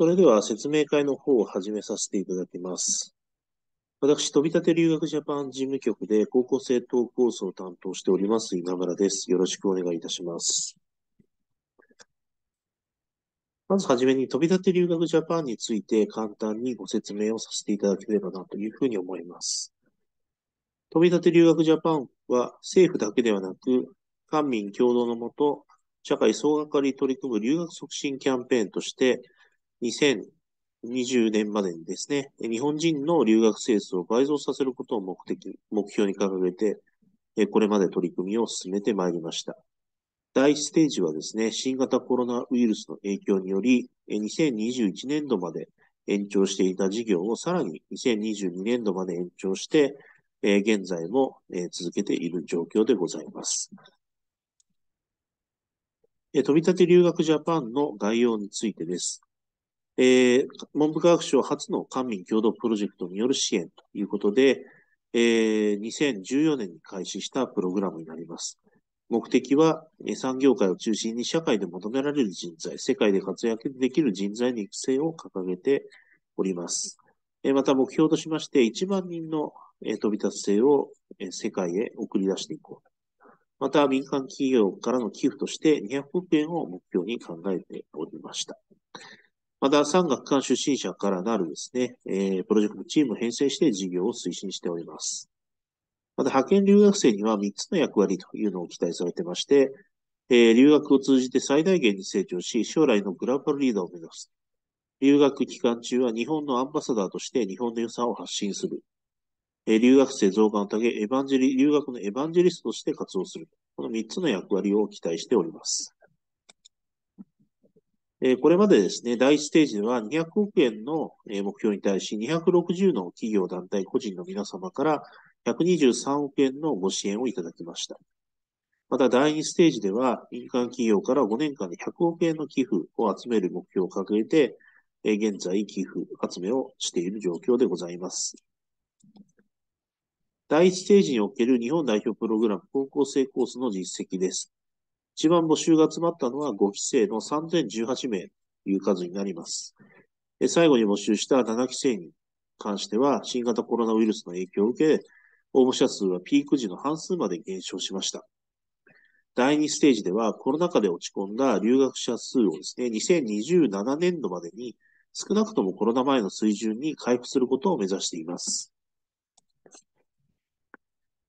それでは説明会の方を始めさせていただきます。私、飛び立て留学ジャパン事務局で高校生トークコースを担当しております稲村です。よろしくお願いいたします。まずはじめに飛び立て留学ジャパンについて簡単にご説明をさせていただければなというふうに思います。飛び立て留学ジャパンは政府だけではなく、官民共同のもと、社会総がかり取り組む留学促進キャンペーンとして、2020年までにですね、日本人の留学生数を倍増させることを目的、目標に掲げて、これまで取り組みを進めてまいりました。第1ステージはですね、新型コロナウイルスの影響により、2021年度まで延長していた事業をさらに2022年度まで延長して、現在も続けている状況でございます。飛び立て留学ジャパンの概要についてです。えー、文部科学省初の官民共同プロジェクトによる支援ということで、えー、2014年に開始したプログラムになります。目的は、産業界を中心に社会で求められる人材、世界で活躍できる人材の育成を掲げております。また目標としまして、1万人の飛び立つ性を世界へ送り出していこう。また、民間企業からの寄付として200億円を目標に考えておりました。また、産学官出身者からなるですね、えー、プロジェクトチームを編成して事業を推進しております。また、派遣留学生には3つの役割というのを期待されてまして、えー、留学を通じて最大限に成長し、将来のグラバルリーダーを目指す。留学期間中は日本のアンバサダーとして日本の良さを発信する。えー、留学生増加のため、エヴァンジェリ、留学のエヴァンジェリストとして活動する。この3つの役割を期待しております。これまでですね、第1ステージでは200億円の目標に対し、260の企業、団体、個人の皆様から123億円のご支援をいただきました。また、第2ステージでは、民間企業から5年間で100億円の寄付を集める目標を掲げて、現在、寄付集めをしている状況でございます。第1ステージにおける日本代表プログラム高校生コースの実績です。一番募集が集まったのは5期生の3018名という数になります。最後に募集した7期生に関しては、新型コロナウイルスの影響を受け、応募者数はピーク時の半数まで減少しました。第2ステージでは、コロナ禍で落ち込んだ留学者数をですね、2027年度までに少なくともコロナ前の水準に回復することを目指しています。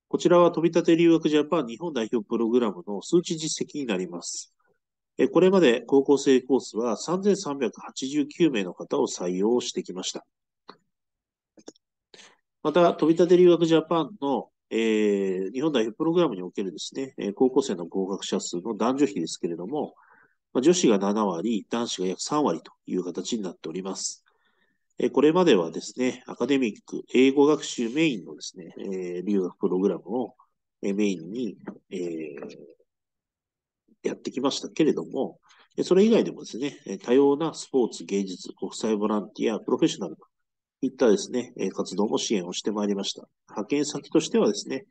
こちらは飛び立て留学ジャパン日本代表プログラムの数値実績になります。これまで高校生コースは3389名の方を採用してきました。また、飛び立て留学ジャパンの、えー、日本代表プログラムにおけるですね、高校生の合格者数の男女比ですけれども、女子が7割、男子が約3割という形になっております。これまではですね、アカデミック、英語学習メインのですね、え留学プログラムをメインに、え、やってきましたけれども、それ以外でもですね、多様なスポーツ、芸術、国際ボランティア、プロフェッショナルといったですね、活動も支援をしてまいりました。派遣先としてはですね、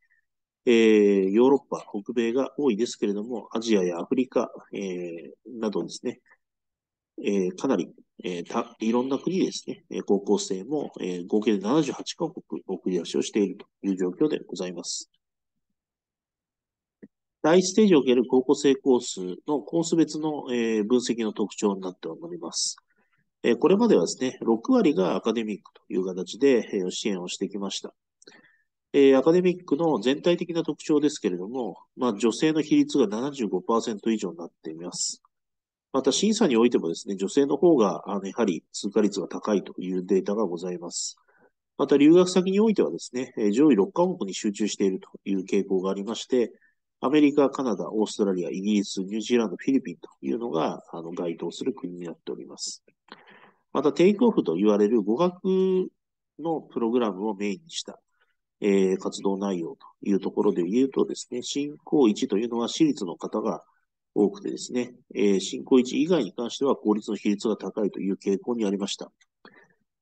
え、ヨーロッパ、北米が多いですけれども、アジアやアフリカ、え、などですね、えー、かなり、えー、た、いろんな国ですね、え高校生も、え合計で78カ国送り出しをしているという状況でございます。第1ステージを受ける高校生コースのコース別の、え分析の特徴になっております。えこれまではですね、6割がアカデミックという形で、え支援をしてきました。えアカデミックの全体的な特徴ですけれども、まあ、女性の比率が75%以上になっています。また審査においてもですね、女性の方が、あの、やはり通過率が高いというデータがございます。また留学先においてはですね、上位6カ国に集中しているという傾向がありまして、アメリカ、カナダ、オーストラリア、イギリス、ニュージーランド、フィリピンというのが、あの、該当する国になっております。また、テイクオフと言われる語学のプログラムをメインにした、えー、活動内容というところで言うとですね、進行1というのは私立の方が多くてですね、えー、進行1以外に関しては効率の比率が高いという傾向にありました。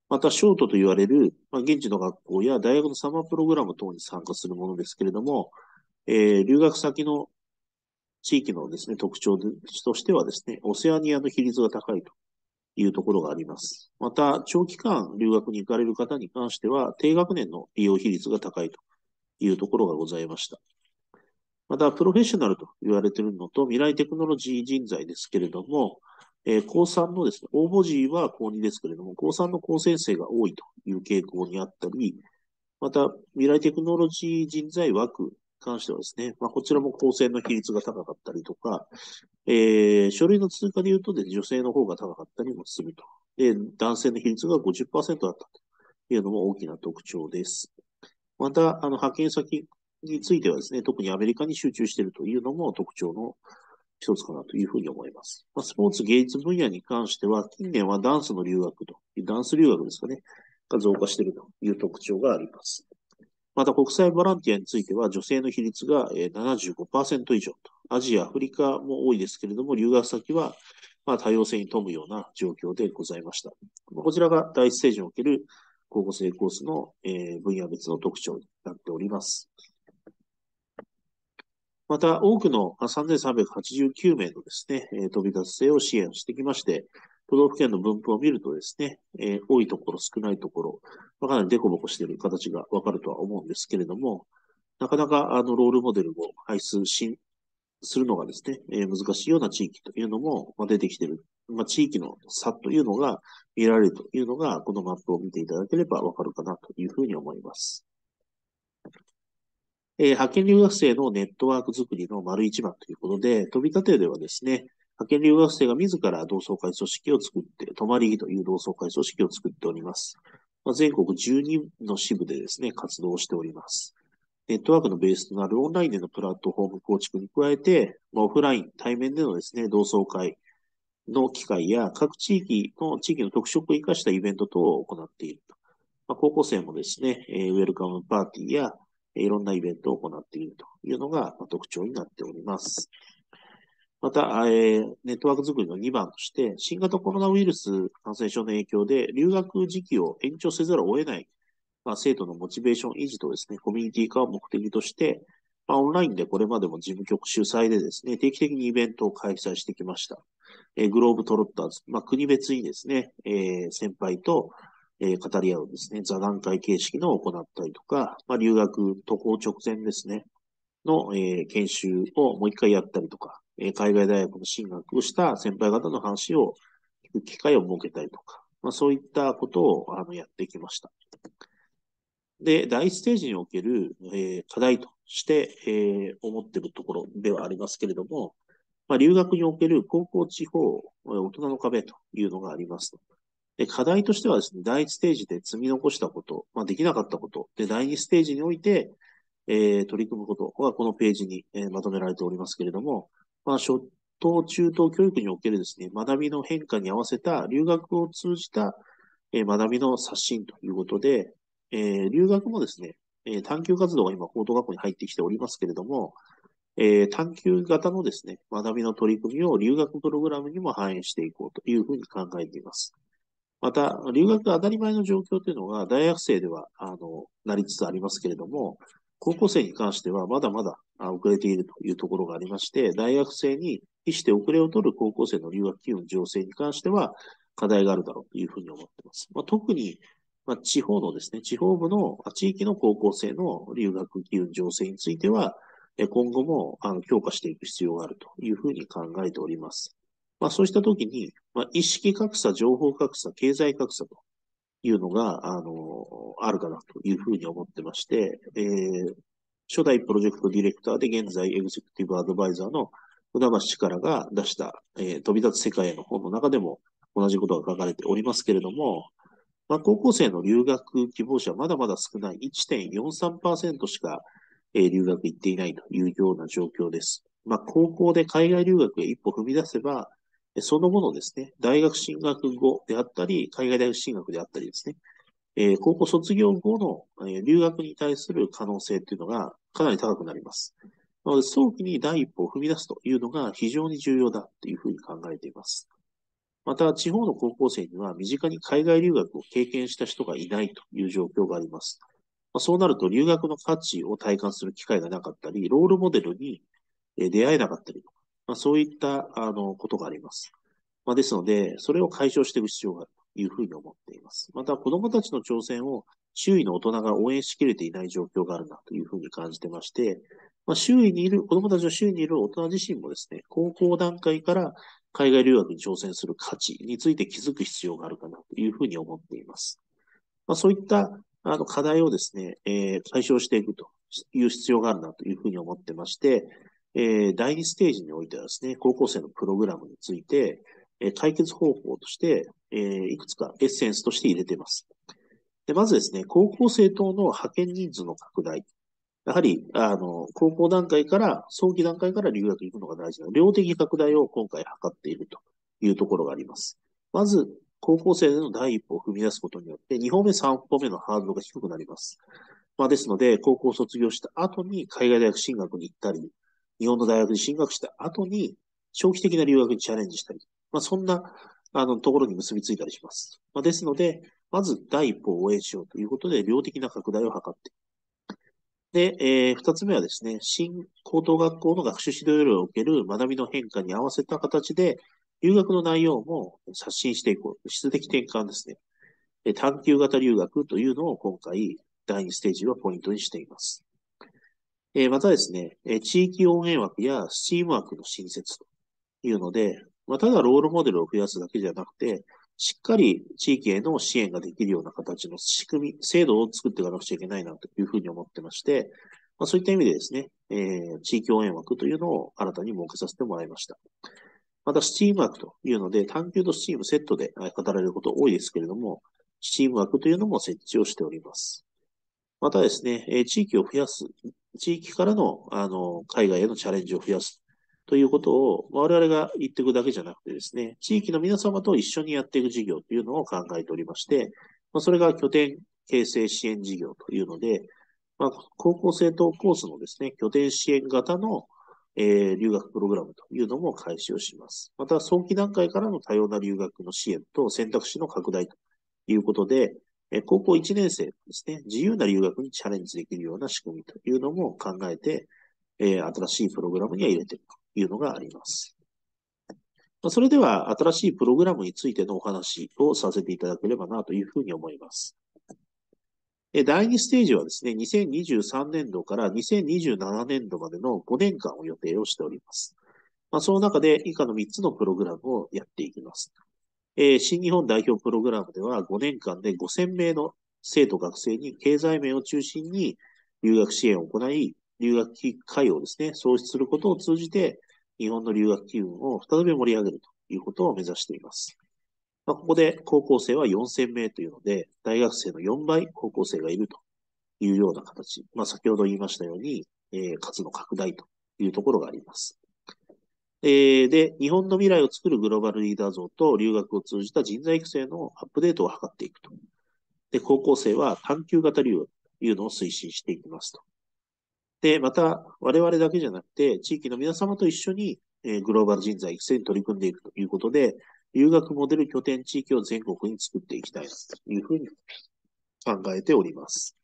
また、ショートと言われる、まあ、現地の学校や大学のサマープログラム等に参加するものですけれども、えー、留学先の地域のですね、特徴としてはですね、オセアニアの比率が高いというところがあります。また、長期間留学に行かれる方に関しては、低学年の利用比率が高いというところがございました。また、プロフェッショナルと言われているのと、未来テクノロジー人材ですけれども、えー、高3のですね、応募時は高2ですけれども、高3の高専生が多いという傾向にあったり、また、未来テクノロジー人材枠に関してはですね、まあ、こちらも高専の比率が高かったりとか、えー、書類の通過で言うとで、女性の方が高かったりもすると。で、男性の比率が50%だったというのも大きな特徴です。また、あの、派遣先についてはですね、特にアメリカに集中しているというのも特徴の一つかなというふうに思います。まあ、スポーツ芸術分野に関しては、近年はダンスの留学と、ダンス留学ですかね、が増加しているという特徴があります。また国際ボランティアについては、女性の比率が75%以上と、アジア、アフリカも多いですけれども、留学先はま多様性に富むような状況でございました。こちらが第一ステージにおける高校生コースの、分野別の特徴になっております。また、多くの3389名のですね、飛び立つ生を支援してきまして、都道府県の分布を見るとですね、え多いところ、少ないところ、かなりデコボコしている形がわかるとは思うんですけれども、なかなかあのロールモデルを排出し、するのがですね、え難しいような地域というのも、出てきている。まあ、地域の差というのが見られるというのが、このマップを見ていただければわかるかなというふうに思います。えー、派遣留学生のネットワーク作りの丸一番ということで、飛び立てではですね、派遣留学生が自ら同窓会組織を作って、泊まり木という同窓会組織を作っております。まあ、全国12の支部でですね、活動しております。ネットワークのベースとなるオンラインでのプラットフォーム構築に加えて、まあ、オフライン、対面でのですね、同窓会の機会や各地域の地域の特色を生かしたイベント等を行っていると。まあ、高校生もですね、えウェルカムパーティーやいろんなイベントを行っているというのが特徴になっております。また、えー、ネットワーク作りの2番として、新型コロナウイルス感染症の影響で留学時期を延長せざるを得ない、まあ、生徒のモチベーション維持とですね、コミュニティ化を目的として、まあ、オンラインでこれまでも事務局主催でですね、定期的にイベントを開催してきました。え、グローブトロッターズ、まあ、国別にですね、えー、先輩と、えー、語り合うですね、座談会形式のを行ったりとか、まあ、留学渡航直前ですね、の、えー、研修をもう一回やったりとか、えー、海外大学の進学をした先輩方の話を聞く機会を設けたりとか、まあ、そういったことをあのやってきました。で、第一ステージにおける、えー、課題として、えー、思っているところではありますけれども、まあ、留学における高校地方、大人の壁というのがあります。で、課題としてはですね、第一ステージで積み残したこと、まあ、できなかったこと、で、第二ステージにおいて、えー、取り組むことはこのページに、えー、まとめられておりますけれども、まあ、初等中等教育におけるですね、学びの変化に合わせた留学を通じた、えー、学びの刷新ということで、えー、留学もですね、えー、探究活動が今、高等学校に入ってきておりますけれども、えー、探究型のですね、学びの取り組みを留学プログラムにも反映していこうというふうに考えています。また、留学が当たり前の状況というのが、大学生では、あの、なりつつありますけれども、高校生に関しては、まだまだ遅れているというところがありまして、大学生に意して遅れを取る高校生の留学機運情勢に関しては、課題があるだろうというふうに思っています。まあ、特に、まあ、地方のですね、地方部の地域の高校生の留学機運情勢については、今後もあの強化していく必要があるというふうに考えております。まあ、そうしたときに、まあ、意識格差、情報格差、経済格差というのが、あの、あるかなというふうに思ってまして、えー、初代プロジェクトディレクターで現在エグゼクティブアドバイザーの船橋力が出した、えー、飛び立つ世界への本の中でも同じことが書かれておりますけれども、まあ、高校生の留学希望者はまだまだ少ない1.43%しか、えー、留学行っていないというような状況です。まあ、高校で海外留学へ一歩踏み出せば、その後のですね、大学進学後であったり、海外大学進学であったりですね、えー、高校卒業後の、えー、留学に対する可能性というのがかなり高くなります。なので、早期に第一歩を踏み出すというのが非常に重要だというふうに考えています。また、地方の高校生には身近に海外留学を経験した人がいないという状況があります。まあ、そうなると、留学の価値を体感する機会がなかったり、ロールモデルに出会えなかったりと、まあ、そういったあのことがあります。まあ、ですので、それを解消していく必要があるというふうに思っています。また、子供たちの挑戦を周囲の大人が応援しきれていない状況があるなというふうに感じてまして、まあ、周囲にいる、子供たちの周囲にいる大人自身もですね、高校段階から海外留学に挑戦する価値について気づく必要があるかなというふうに思っています。まあ、そういったあの課題をですね、えー、解消していくという必要があるなというふうに思ってまして、えー、第2ステージにおいてはですね、高校生のプログラムについて、えー、解決方法として、えー、いくつかエッセンスとして入れています。でまずですね、高校生等の派遣人数の拡大。やはり、あの、高校段階から、早期段階から留学行くのが大事な、量的拡大を今回図っているというところがあります。まず、高校生での第一歩を踏み出すことによって、2歩目、3歩目のハードルが低くなります。まあ、ですので、高校を卒業した後に海外大学進学に行ったり、日本の大学に進学した後に、長期的な留学にチャレンジしたり、まあ、そんな、あの、ところに結びついたりします。まあ、ですので、まず第一歩を応援しようということで、量的な拡大を図ってで、えー、二つ目はですね、新高等学校の学習指導要領を受ける学びの変化に合わせた形で、留学の内容も刷新していこう。質的転換ですね。探究型留学というのを今回、第2ステージはポイントにしています。えまたですね、え地域応援枠やスチーム枠の新設というので、まあ、ただロールモデルを増やすだけじゃなくて、しっかり地域への支援ができるような形の仕組み、制度を作っていかなくちゃいけないなというふうに思ってまして、まあ、そういった意味でですね、えー、地域応援枠というのを新たに設けさせてもらいました。また、スチーム枠というので、探求とスチームセットで語られること多いですけれども、スチーム枠というのも設置をしております。またですね、地域を増やす、地域からの、あの、海外へのチャレンジを増やすということを我々が言っていくだけじゃなくてですね、地域の皆様と一緒にやっていく事業というのを考えておりまして、まあ、それが拠点形成支援事業というので、まあ、高校生等コースのですね、拠点支援型の、えー、留学プログラムというのも開始をします。また、早期段階からの多様な留学の支援と選択肢の拡大ということで、え、高校1年生ですね、自由な留学にチャレンジできるような仕組みというのも考えて、え、新しいプログラムには入れているというのがあります。それでは、新しいプログラムについてのお話をさせていただければなというふうに思います。第2ステージはですね、2023年度から2027年度までの5年間を予定をしております。まあ、その中で以下の3つのプログラムをやっていきます。えー、新日本代表プログラムでは5年間で5000名の生徒学生に経済面を中心に留学支援を行い、留学機会をですね、創出することを通じて、日本の留学機運を再び盛り上げるということを目指しています。まあ、ここで高校生は4000名というので、大学生の4倍高校生がいるというような形。まあ、先ほど言いましたように、えー、数の拡大というところがあります。えー、で、日本の未来を作るグローバルリーダー像と留学を通じた人材育成のアップデートを図っていくと。で、高校生は探究型留学というのを推進していきますと。で、また、我々だけじゃなくて、地域の皆様と一緒に、えー、グローバル人材育成に取り組んでいくということで、留学モデル拠点地域を全国に作っていきたいというふうに考えております。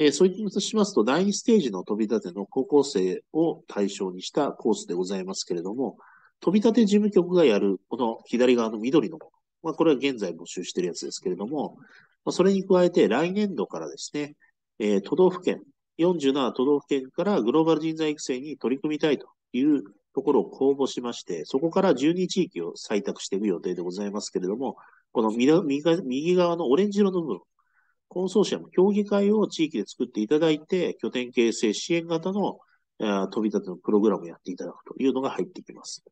えー、そういったとしますと、第2ステージの飛び立ての高校生を対象にしたコースでございますけれども、飛び立て事務局がやる、この左側の緑のもの。まあ、これは現在募集しているやつですけれども、まあ、それに加えて来年度からですね、えー、都道府県、47都道府県からグローバル人材育成に取り組みたいというところを公募しまして、そこから12地域を採択していく予定でございますけれども、この右側のオレンジ色の部分、コンソーシアム、協議会を地域で作っていただいて、拠点形成支援型の飛び立てのプログラムをやっていただくというのが入ってきます。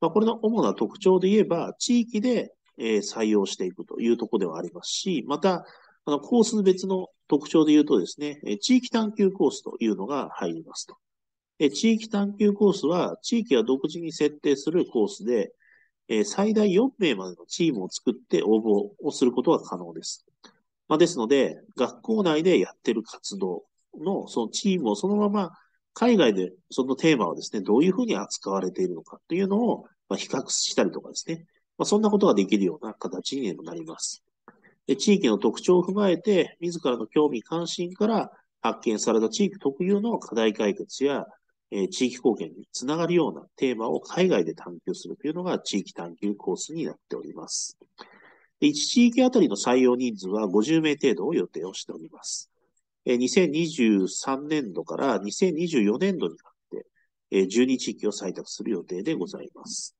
まあ、これの主な特徴で言えば、地域で採用していくというところではありますし、また、あのコース別の特徴で言うとですね、地域探求コースというのが入りますと。地域探求コースは、地域が独自に設定するコースで、最大4名までのチームを作って応募をすることが可能です。まあ、ですので、学校内でやってる活動のそのチームをそのまま海外でそのテーマをですね、どういうふうに扱われているのかというのを比較したりとかですね、まあ、そんなことができるような形になります。地域の特徴を踏まえて、自らの興味関心から発見された地域特有の課題解決やえ地域貢献につながるようなテーマを海外で探求するというのが地域探求コースになっております。1地域あたりの採用人数は50名程度を予定をしております。2023年度から2024年度にかけて12地域を採択する予定でございます。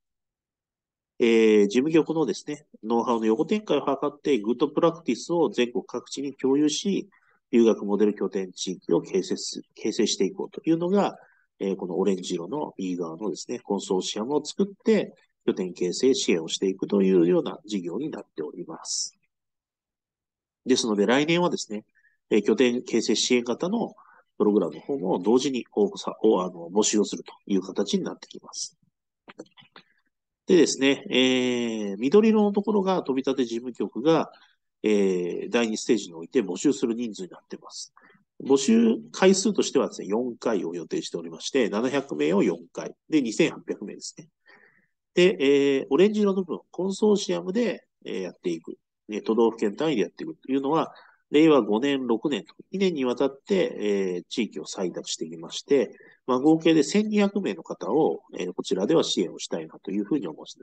えー、事務局のですね、ノウハウの横展開を図って、 good practice を全国各地に共有し、留学モデル拠点地域を形成形成していこうというのが、えー、このオレンジ色の右側のですね、コンソーシアムを作って、拠点形成支援をしていくというような事業になっております。ですので、来年はですね、え、拠点形成支援型のプログラムの方も同時に応募さをあの募集をするという形になってきます。でですね、えー、緑色のところが飛び立て事務局が、えー、第2ステージにおいて募集する人数になっています。募集回数としてはですね、4回を予定しておりまして、700名を4回。で、2800名ですね。で、えー、オレンジ色の部分、コンソーシアムで、えー、やっていく。ね、都道府県単位でやっていくというのは、令和5年、6年と2年にわたって、えー、地域を採択してきまして、まあ、合計で1200名の方を、えー、こちらでは支援をしたいなというふうに思います。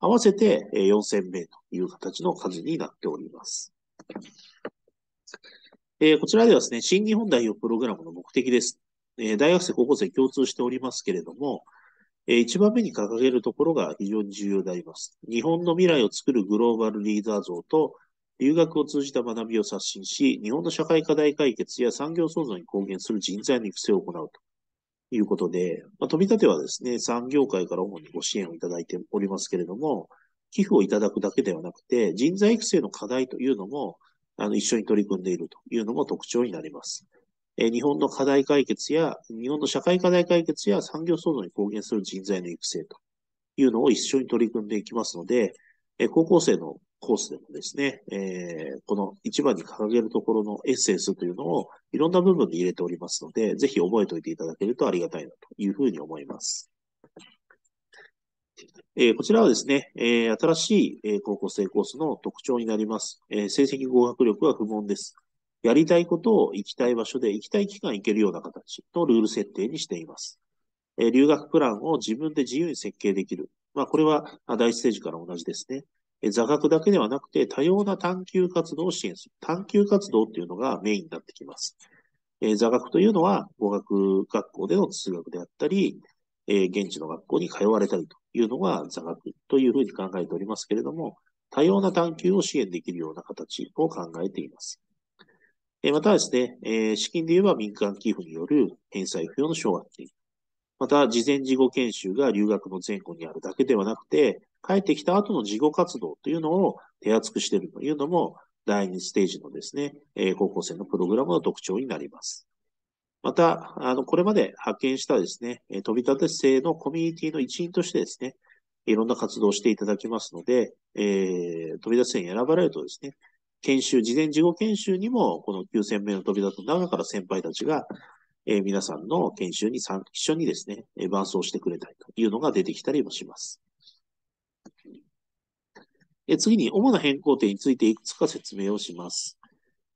合わせて、えー、4000名という形の数になっております。えー、こちらではですね、新日本代表プログラムの目的です。えー、大学生、高校生共通しておりますけれども、えー、一番目に掲げるところが非常に重要であります。日本の未来を作るグローバルリーダー像と、留学を通じた学びを刷新し、日本の社会課題解決や産業創造に貢献する人材の育成を行うということで、まあ、飛び立てはですね、産業界から主にご支援をいただいておりますけれども、寄付をいただくだけではなくて、人材育成の課題というのも、あの、一緒に取り組んでいるというのも特徴になります。え日本の課題解決や、日本の社会課題解決や産業創造に貢献する人材の育成というのを一緒に取り組んでいきますので、え高校生のコースでもですね、え、この一番に掲げるところのエッセンスというのをいろんな部分で入れておりますので、ぜひ覚えておいていただけるとありがたいなというふうに思います。え、こちらはですね、え、新しい、え高校生コースの特徴になります。え成績合格力は不問です。やりたいことを行きたい場所で行きたい期間行けるような形のルール設定にしています。え留学プランを自分で自由に設計できる。まあ、これは第一ステージから同じですね。座学だけではなくて多様な探究活動を支援する。探究活動っていうのがメインになってきます。え、座学というのは語学学校での通学であったり、え、現地の学校に通われたりというのが座学というふうに考えておりますけれども、多様な探究を支援できるような形を考えています。え、またですね、え、資金で言えば民間寄付による返済不要の奨学金。また、事前事後研修が留学の前後にあるだけではなくて、帰ってきた後の事後活動というのを手厚くしているというのも、第2ステージのですね、え、高校生のプログラムの特徴になります。また、あの、これまで派遣したですね、飛び立て生のコミュニティの一員としてですね、いろんな活動をしていただきますので、えー、飛び立て生に選ばれるとですね、研修、事前事後研修にも、この9000名の飛び立ての中から先輩たちが、えー、皆さんの研修に一緒にですねえ、伴走してくれたりというのが出てきたりもします。え次に、主な変更点についていくつか説明をします。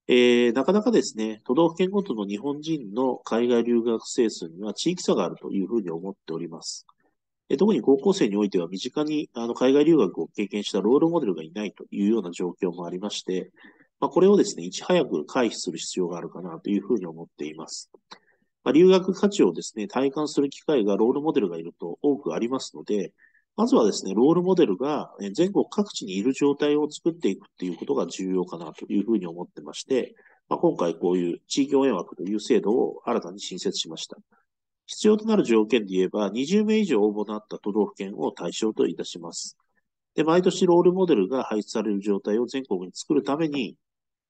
えー、なかなかですね、都道府県ごとの日本人の海外留学生数には地域差があるというふうに思っております。え特に高校生においては身近にあの海外留学を経験したロールモデルがいないというような状況もありまして、まあ、これをですね、いち早く回避する必要があるかなというふうに思っています。まあ、留学価値をですね、体感する機会がロールモデルがいると多くありますので、まずはですね、ロールモデルが全国各地にいる状態を作っていくっていうことが重要かなというふうに思ってまして、まあ、今回こういう地域応援枠という制度を新たに新設しました。必要となる条件で言えば、20名以上応募のあった都道府県を対象といたします。で、毎年ロールモデルが配置される状態を全国に作るために、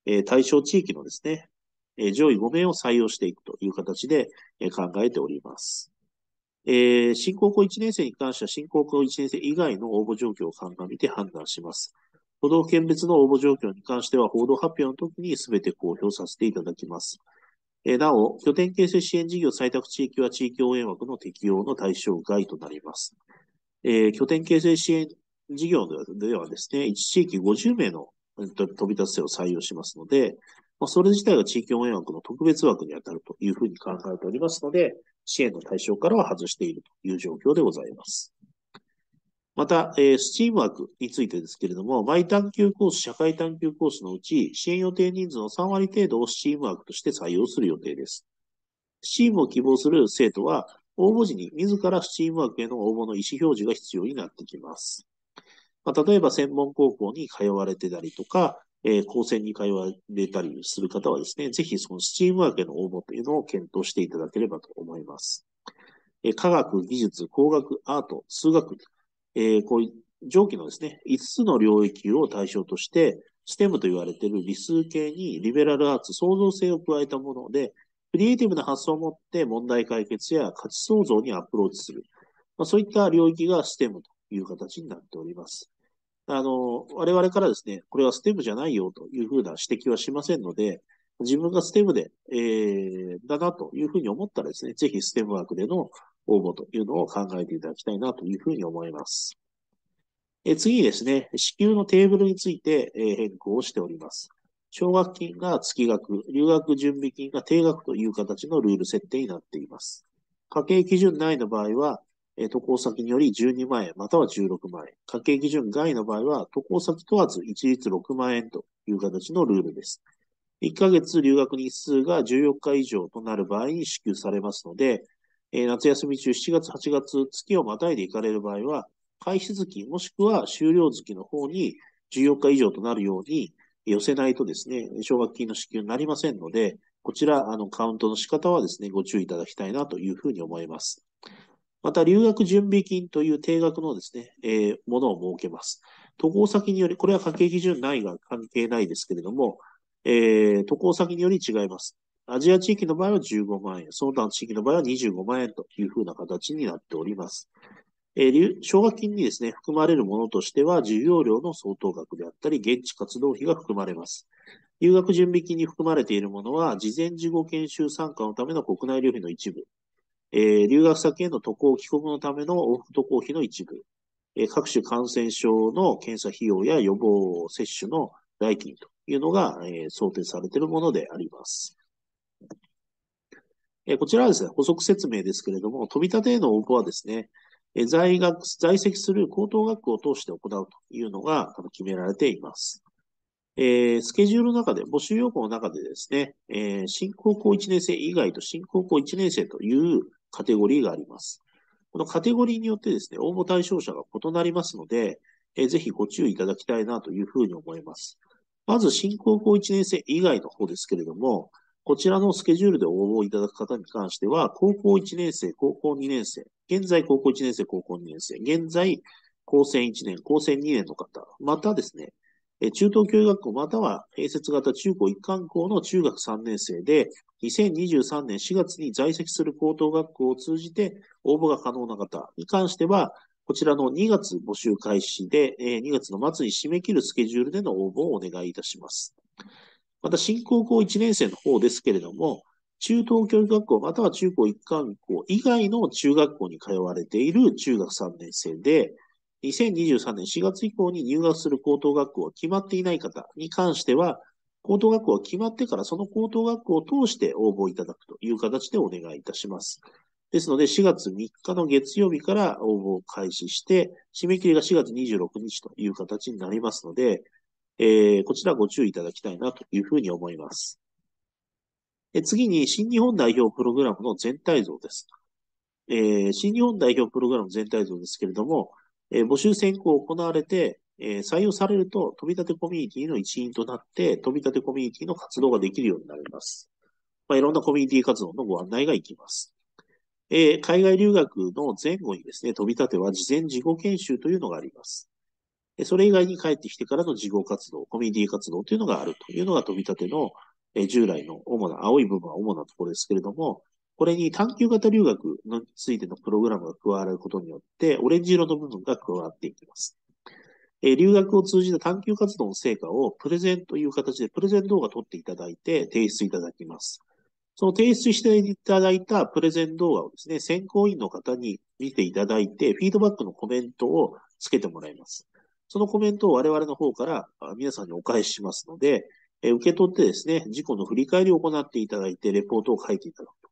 えー、対象地域のですね、えー、上位5名を採用していくという形で、えー、考えております。えー、新高校1年生に関しては、新高校1年生以外の応募状況を鑑みて判断します。都道府県別の応募状況に関しては、報道発表の時に全て公表させていただきます。えー、なお、拠点形成支援事業採択地域は地域応援枠の適用の対象外となります。えー、拠点形成支援事業ではですね、1地域50名の飛び立つ生を採用しますので、まあ、それ自体が地域応援枠の特別枠に当たるというふうに考えておりますので、支援の対象からは外しているという状況でございます。また、えー、スチーム枠についてですけれども、毎探究コース、社会探究コースのうち、支援予定人数の3割程度をスチーム枠として採用する予定です。スチームを希望する生徒は、応募時に自らスチーム枠への応募の意思表示が必要になってきます。まあ、例えば、専門高校に通われてたりとか、えー、高専に通われたりする方はですね、ぜひそのスチーム枠への応募というのを検討していただければと思います。えー、科学、技術、工学、アート、数学、えー、こういう上記のですね、5つの領域を対象として、STEM と言われている理数系にリベラルアーツ、創造性を加えたもので、クリエイティブな発想を持って問題解決や価値創造にアプローチする。まあ、そういった領域が STEM という形になっております。あの、我々からですね、これは STEM じゃないよというふうな指摘はしませんので、自分が STEM で、えー、だなというふうに思ったらですね、ぜひ STEM 枠での応募というのを考えていただきたいなというふうに思います。え次にですね、支給のテーブルについて、え変更をしております。奨学金が月額、留学準備金が定額という形のルール設定になっています。家計基準内の場合は、え渡航先により12万円または16万円。家計基準外の場合は、渡航先問わず一律6万円という形のルールです。1ヶ月留学日数が14日以上となる場合に支給されますので、え夏休み中7月、8月、月をまたいで行かれる場合は、開始月もしくは終了月の方に14日以上となるように寄せないとですね、奨学金の支給になりませんので、こちら、あの、カウントの仕方はですね、ご注意いただきたいなというふうに思います。また、留学準備金という定額のですね、えー、ものを設けます。渡航先により、これは家計基準内が関係ないですけれども、えー、渡航先により違います。アジア地域の場合は15万円、その他の地域の場合は25万円というふうな形になっております。えー、奨学金にですね、含まれるものとしては、授業料の相当額であったり、現地活動費が含まれます。留学準備金に含まれているものは、事前事後研修参加のための国内旅費の一部、えー、留学先への渡航帰国のための往復渡航費の一部、えー、各種感染症の検査費用や予防接種の代金というのが、えー、想定されているものであります。えこちらはですね、補足説明ですけれども、飛び立てへの応募はですね、え在学、在籍する高等学校を通して行うというのが決められています。えー、スケジュールの中で、募集要項の中でですね、えー、新高校1年生以外と新高校1年生というカテゴリーがあります。このカテゴリーによってですね、応募対象者が異なりますので、えー、ぜひご注意いただきたいなというふうに思います。まず、新高校1年生以外の方ですけれども、こちらのスケジュールで応募いただく方に関しては、高校1年生、高校2年生、現在高校1年生、高校2年生、現在高専1年、高専2年の方、またですね、中等教育学校または併設型中高一貫校の中学3年生で、2023年4月に在籍する高等学校を通じて応募が可能な方に関しては、こちらの2月募集開始で、2月の末に締め切るスケジュールでの応募をお願いいたします。また、新高校1年生の方ですけれども、中等教育学校または中高一貫校以外の中学校に通われている中学3年生で、2023年4月以降に入学する高等学校が決まっていない方に関しては、高等学校が決まってからその高等学校を通して応募いただくという形でお願いいたします。ですので、4月3日の月曜日から応募を開始して、締め切りが4月26日という形になりますので、えー、こちらご注意いただきたいなというふうに思います。え次に、新日本代表プログラムの全体像です。えー、新日本代表プログラム全体像ですけれども、えー、募集選考を行われて、え、採用されると、飛び立てコミュニティの一員となって、飛び立てコミュニティの活動ができるようになります。まあ、いろんなコミュニティ活動のご案内がいきます。え、海外留学の前後にですね、飛び立ては事前事後研修というのがあります。それ以外に帰ってきてからの事後活動、コミュニティ活動というのがあるというのが飛び立ての従来の主な、青い部分は主なところですけれども、これに探究型留学についてのプログラムが加わることによって、オレンジ色の部分が加わっていきます。え留学を通じた探究活動の成果をプレゼンという形でプレゼン動画を撮っていただいて提出いただきます。その提出していただいたプレゼン動画をですね、選考委員の方に見ていただいて、フィードバックのコメントをつけてもらいます。そのコメントを我々の方から皆さんにお返ししますので、え受け取ってですね、事故の振り返りを行っていただいて、レポートを書いていただくと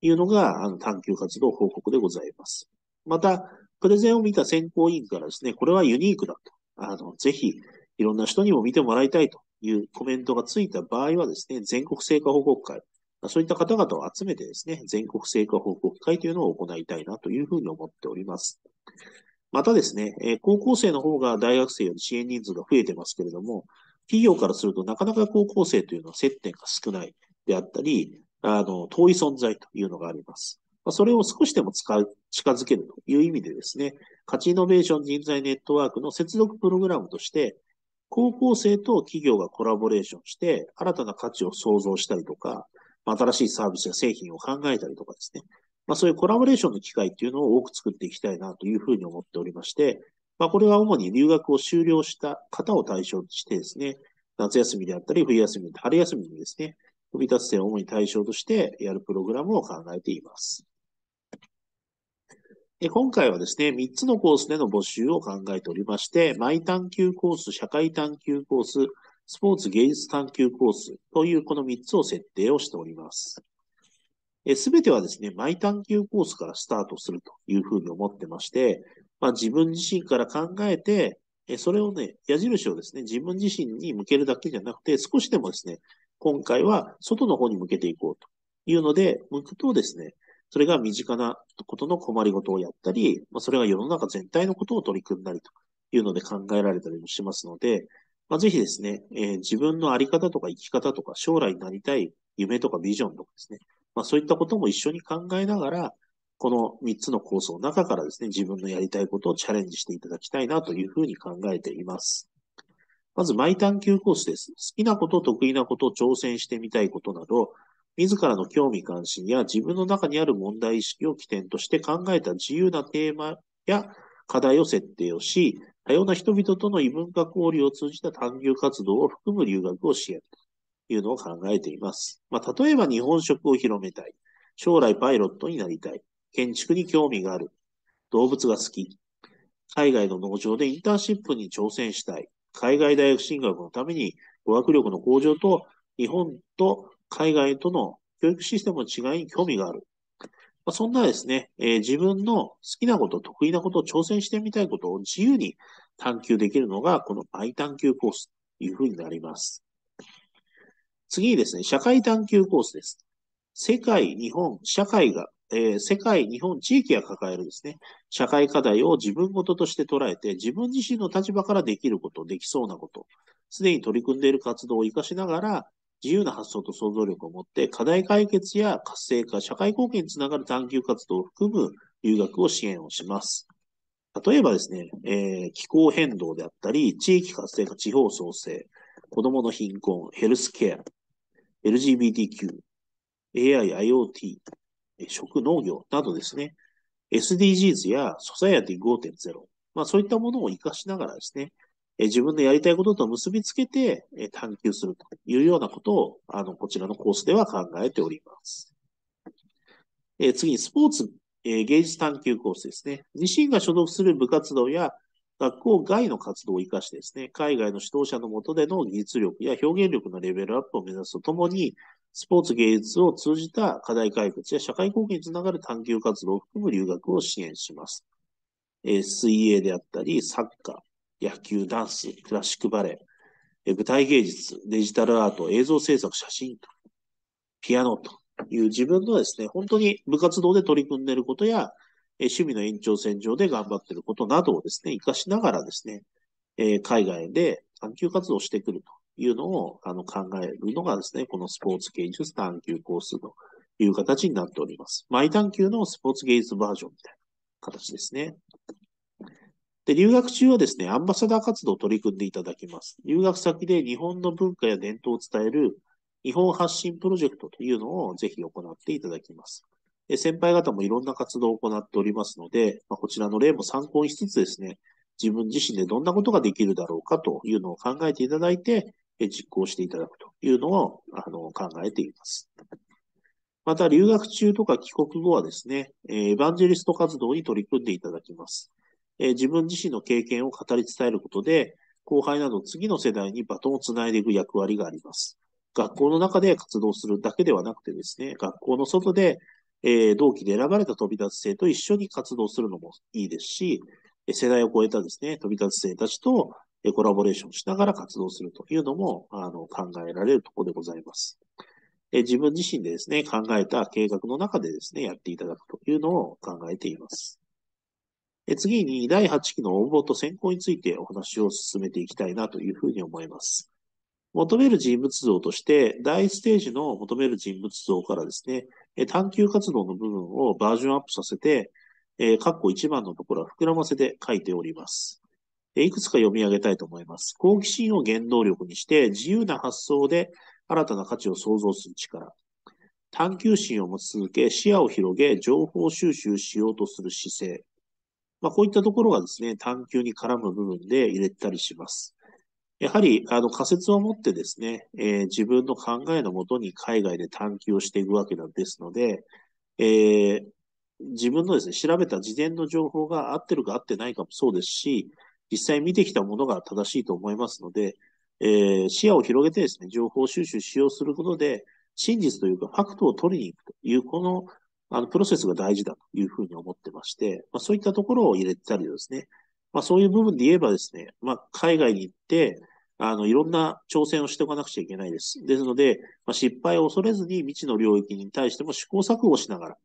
いうのが、あの、探究活動報告でございます。また、プレゼンを見た選考委員からですね、これはユニークだと。あの、ぜひ、いろんな人にも見てもらいたいというコメントがついた場合はですね、全国成果報告会、そういった方々を集めてですね、全国成果報告会というのを行いたいなというふうに思っております。またですね、え高校生の方が大学生より支援人数が増えてますけれども、企業からするとなかなか高校生というのは接点が少ないであったり、あの、遠い存在というのがあります。それを少しでも使う、近づけるという意味でですね、価値イノベーション人材ネットワークの接続プログラムとして、高校生と企業がコラボレーションして、新たな価値を創造したりとか、新しいサービスや製品を考えたりとかですね。まあ、そういうコラボレーションの機会っていうのを多く作っていきたいなというふうに思っておりまして、まあ、これは主に留学を終了した方を対象としてですね、夏休みであったり、冬休み、春休みにですね、飛び立つ生を主に対象としてやるプログラムを考えています。今回はですね、3つのコースでの募集を考えておりまして、マイ探究コース、社会探究コース、スポーツ芸術探究コースというこの3つを設定をしております。すべてはですね、マイ探究コースからスタートするというふうに思ってまして、まあ、自分自身から考えて、それをね、矢印をですね、自分自身に向けるだけじゃなくて、少しでもですね、今回は外の方に向けていこうというので、向くとですね、それが身近なことの困りごとをやったり、まあ、それが世の中全体のことを取り組んだりというので考えられたりもしますので、まあ、ぜひですね、えー、自分のあり方とか生き方とか将来になりたい夢とかビジョンとかですね、まあ、そういったことも一緒に考えながら、この3つのコースの中からですね、自分のやりたいことをチャレンジしていただきたいなというふうに考えています。まず、マイ探究コースです。好きなこと、得意なこと、挑戦してみたいことなど、自らの興味関心や自分の中にある問題意識を起点として考えた自由なテーマや課題を設定をし、多様な人々との異文化交流を通じた探究活動を含む留学を支援いうのを考えています。まあ、例えば日本食を広めたい。将来パイロットになりたい。建築に興味がある。動物が好き。海外の農場でインターンシップに挑戦したい。海外大学進学のために語学力の向上と日本と海外との教育システムの違いに興味がある。まあ、そんなですね、えー、自分の好きなこと、得意なことを、挑戦してみたいことを自由に探求できるのが、この i 探究コースというふうになります。次にですね、社会探究コースです。世界、日本、社会が、えー、世界、日本、地域が抱えるですね、社会課題を自分ごととして捉えて、自分自身の立場からできること、できそうなこと、すでに取り組んでいる活動を活かしながら、自由な発想と想像力を持って課題解決や活性化、社会貢献につながる探究活動を含む留学を支援をします。例えばですね、えー、気候変動であったり、地域活性化、地方創生、子供の貧困、ヘルスケア、LGBTQ、AI、IoT、食農業などですね、SDGs やソサイアティ5.0、まあそういったものを活かしながらですね、自分のやりたいことと結びつけて、探求するというようなことを、あの、こちらのコースでは考えております。え次に、スポーツ、え芸術探求コースですね。自身が所属する部活動や学校外の活動を活かしてですね、海外の指導者の下での技術力や表現力のレベルアップを目指すとともに、スポーツ芸術を通じた課題解決や社会貢献につながる探求活動を含む留学を支援します。え水泳であったり、サッカー、野球、ダンス、クラシックバレエ、舞台芸術、デジタルアート、映像制作、写真と、ピアノという自分のですね、本当に部活動で取り組んでいることや、え趣味の延長線上で頑張っていることなどをですね、活かしながらですね、え海外で探究活動をしてくるというのをあの考えるのがですね、このスポーツ芸術探究コースという形になっております。マイ探究のスポーツ芸術バージョンみたいな形ですね。で、留学中はですね、アンバサダー活動を取り組んでいただきます。留学先で日本の文化や伝統を伝える日本発信プロジェクトというのをぜひ行っていただきます。で先輩方もいろんな活動を行っておりますので、まあ、こちらの例も参考にしつつですね、自分自身でどんなことができるだろうかというのを考えていただいて、実行していただくというのをあの考えています。また、留学中とか帰国後はですね、エヴァンジェリスト活動に取り組んでいただきます。え自分自身の経験を語り伝えることで、後輩など次の世代にバトンをつないでいく役割があります。学校の中で活動するだけではなくてですね、学校の外でえー、同期で選ばれた飛び立つ生と一緒に活動するのもいいですし、世代を超えたですね、飛び立つ生たちとコラボレーションしながら活動するというのも、あの、考えられるところでございます。え自分自身でですね、考えた計画の中でですね、やっていただくというのを考えています。え次に、第8期の応募と選考についてお話を進めていきたいなというふうに思います。求める人物像として、第1ステージの求める人物像からですね、探求活動の部分をバージョンアップさせて、えー、括弧1番のところは膨らませて書いております。いくつか読み上げたいと思います。好奇心を原動力にして、自由な発想で新たな価値を創造する力。探求心を持ち続け、視野を広げ、情報収集しようとする姿勢。まあ、こういったところがですね、探求に絡む部分で入れたりします。やはり、あの、仮説を持ってですね、えー、自分の考えのもとに海外で探求をしていくわけなんですので、えー、自分のですね、調べた事前の情報が合ってるか合ってないかもそうですし、実際見てきたものが正しいと思いますので、えー、視野を広げてですね、情報収集しようすることで、真実というかファクトを取りに行くという、この、あの、プロセスが大事だというふうに思ってまして、まあ、そういったところを入れてたりですね、まあ、そういう部分で言えばですね、まあ、海外に行って、あの、いろんな挑戦をしておかなくちゃいけないです。ですので、まあ、失敗を恐れずに未知の領域に対しても試行錯誤しながら、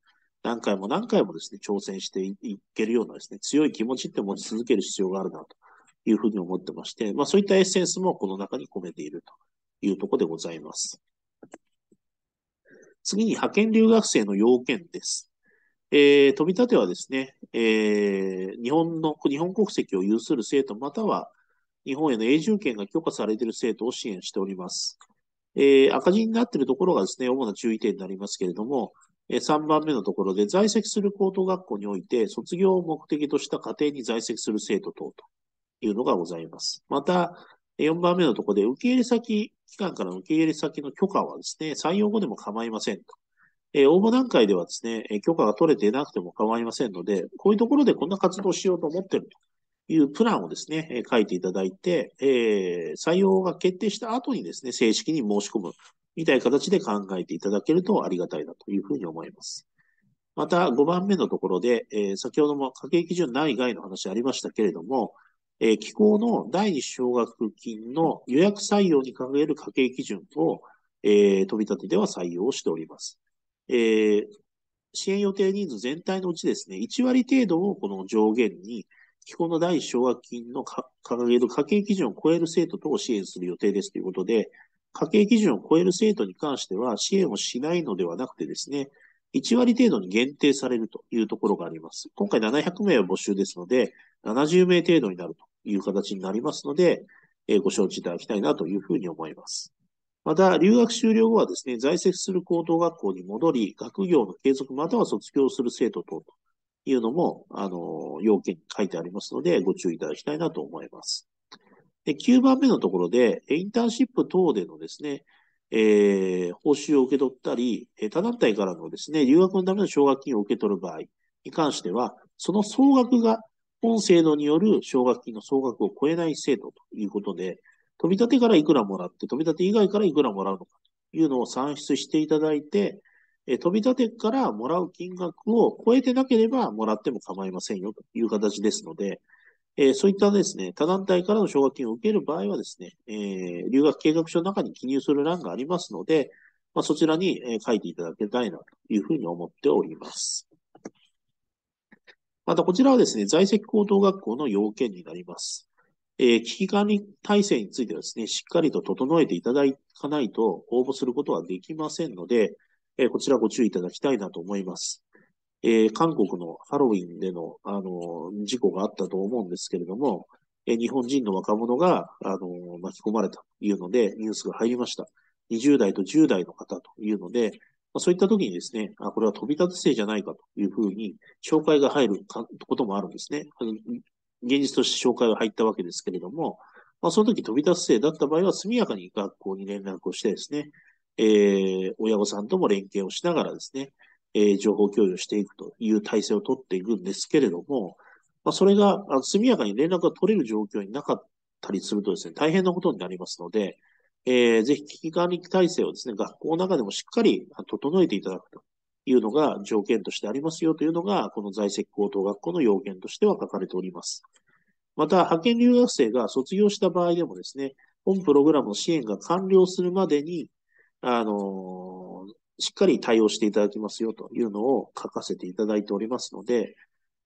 何回も何回もですね、挑戦していけるようなですね、強い気持ちって持ち続ける必要があるなというふうに思ってまして、まあそういったエッセンスもこの中に込めているというところでございます。次に派遣留学生の要件です。えー、飛び立てはですね、えー、日本の、日本国籍を有する生徒または日本への永住権が許可されている生徒を支援しております。えー、赤字になっているところがですね、主な注意点になりますけれどもえ、3番目のところで在籍する高等学校において卒業を目的とした家庭に在籍する生徒等というのがございます。また、4番目のところで受け入れ先、機関からの受け入れ先の許可はですね、採用後でも構いませんと。え応募段階ではですね、許可が取れていなくても構いませんので、こういうところでこんな活動をしようと思っているというプランをですね、書いていただいて、えー、採用が決定した後にですね、正式に申し込むみたいな形で考えていただけるとありがたいなというふうに思います。また、5番目のところで、えー、先ほども家計基準内外の話ありましたけれども、えー、機構の第二奨学金の予約採用に掲げる家計基準を、えー、飛び立てでは採用しております。えー、支援予定人数全体のうちですね、1割程度をこの上限に、機構の第一奨学金の掲げる家計基準を超える生徒等を支援する予定ですということで、家計基準を超える生徒に関しては支援をしないのではなくてですね、1割程度に限定されるというところがあります。今回700名は募集ですので、70名程度になるという形になりますので、えご承知いただきたいなというふうに思います。また、留学終了後はですね、在籍する高等学校に戻り、学業の継続または卒業する生徒等というのも、あの、要件に書いてありますので、ご注意いただきたいなと思います。で、9番目のところで、インターンシップ等でのですね、えー、報酬を受け取ったり、他団体からのですね、留学のための奨学金を受け取る場合に関しては、その総額が本制度による奨学金の総額を超えない制度ということで、飛び立てからいくらもらって、飛び立て以外からいくらもらうのかというのを算出していただいて、え飛び立てからもらう金額を超えてなければもらっても構いませんよという形ですので、えー、そういったですね、他団体からの奨学金を受ける場合はですね、えー、留学計画書の中に記入する欄がありますので、まあ、そちらに、え書いていただきたいなというふうに思っております。またこちらはですね、在籍高等学校の要件になります。えー、危機管理体制についてはですね、しっかりと整えていただかないと応募することはできませんので、えー、こちらご注意いただきたいなと思います。えー、韓国のハロウィンでの、あの、事故があったと思うんですけれども、えー、日本人の若者が、あの、巻き込まれたというので、ニュースが入りました。20代と10代の方というので、まあ、そういった時にですね、あ、これは飛び立て生じゃないかというふうに、紹介が入ることもあるんですね。現実として紹介が入ったわけですけれども、まあ、その時飛び立つ生だった場合は、速やかに学校に連絡をしてですね、えー、親御さんとも連携をしながらですね、え情報共有していくという体制をとっていくんですけれども、まあ、それが速やかに連絡が取れる状況になかったりするとですね、大変なことになりますので、えー、ぜひ危機管理体制をですね、学校の中でもしっかり整えていただくというのが条件としてありますよというのが、この在籍高等学校の要件としては書かれております。また、派遣留学生が卒業した場合でもですね、本プログラムの支援が完了するまでに、あのしっかり対応していただきますよというのを書かせていただいておりますので、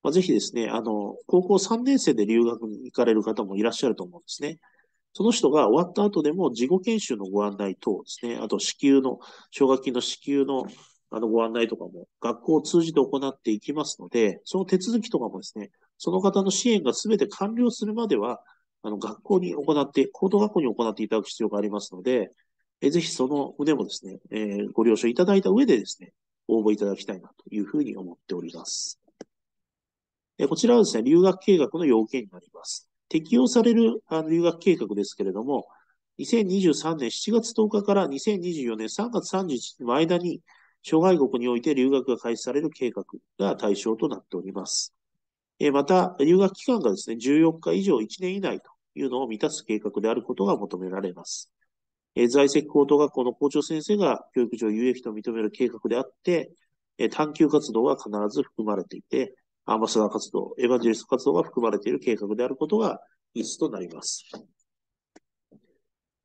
まあ、ぜひですね、あの、高校3年生で留学に行かれる方もいらっしゃると思うんですね。その人が終わった後でも、事後研修のご案内等ですね、あと支給の、奨学金の支給のあのご案内とかも学校を通じて行っていきますので、その手続きとかもですね、その方の支援が全て完了するまでは、あの学校に行って、高等学校に行っていただく必要がありますので、えぜひその旨もですね、えー、ご了承いただいた上でですね、応募いただきたいなというふうに思っております。えこちらはですね、留学計画の要件になります。適用されるあの留学計画ですけれども、2023年7月10日から2024年3月31日の間に、諸外国において留学が開始される計画が対象となっております。また、留学期間がですね、14日以上1年以内というのを満たす計画であることが求められます。え在籍高等学校の校長先生が教育上有益と認める計画であってえ、探究活動は必ず含まれていて、アンバサダー活動、エヴァンジェリスト活動が含まれている計画であることが必須となります。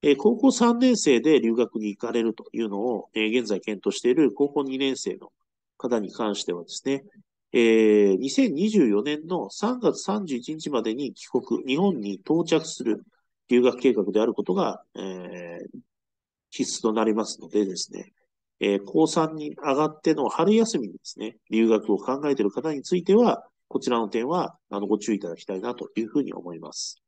え高校3年生で留学に行かれるというのを、え現在検討している高校2年生の方に関してはですね、えー、2024年の3月31日までに帰国、日本に到着する留学計画であることが、えー、必須となりますのでですね、えー、高3に上がっての春休みにですね、留学を考えている方については、こちらの点は、あの、ご注意いただきたいなというふうに思います。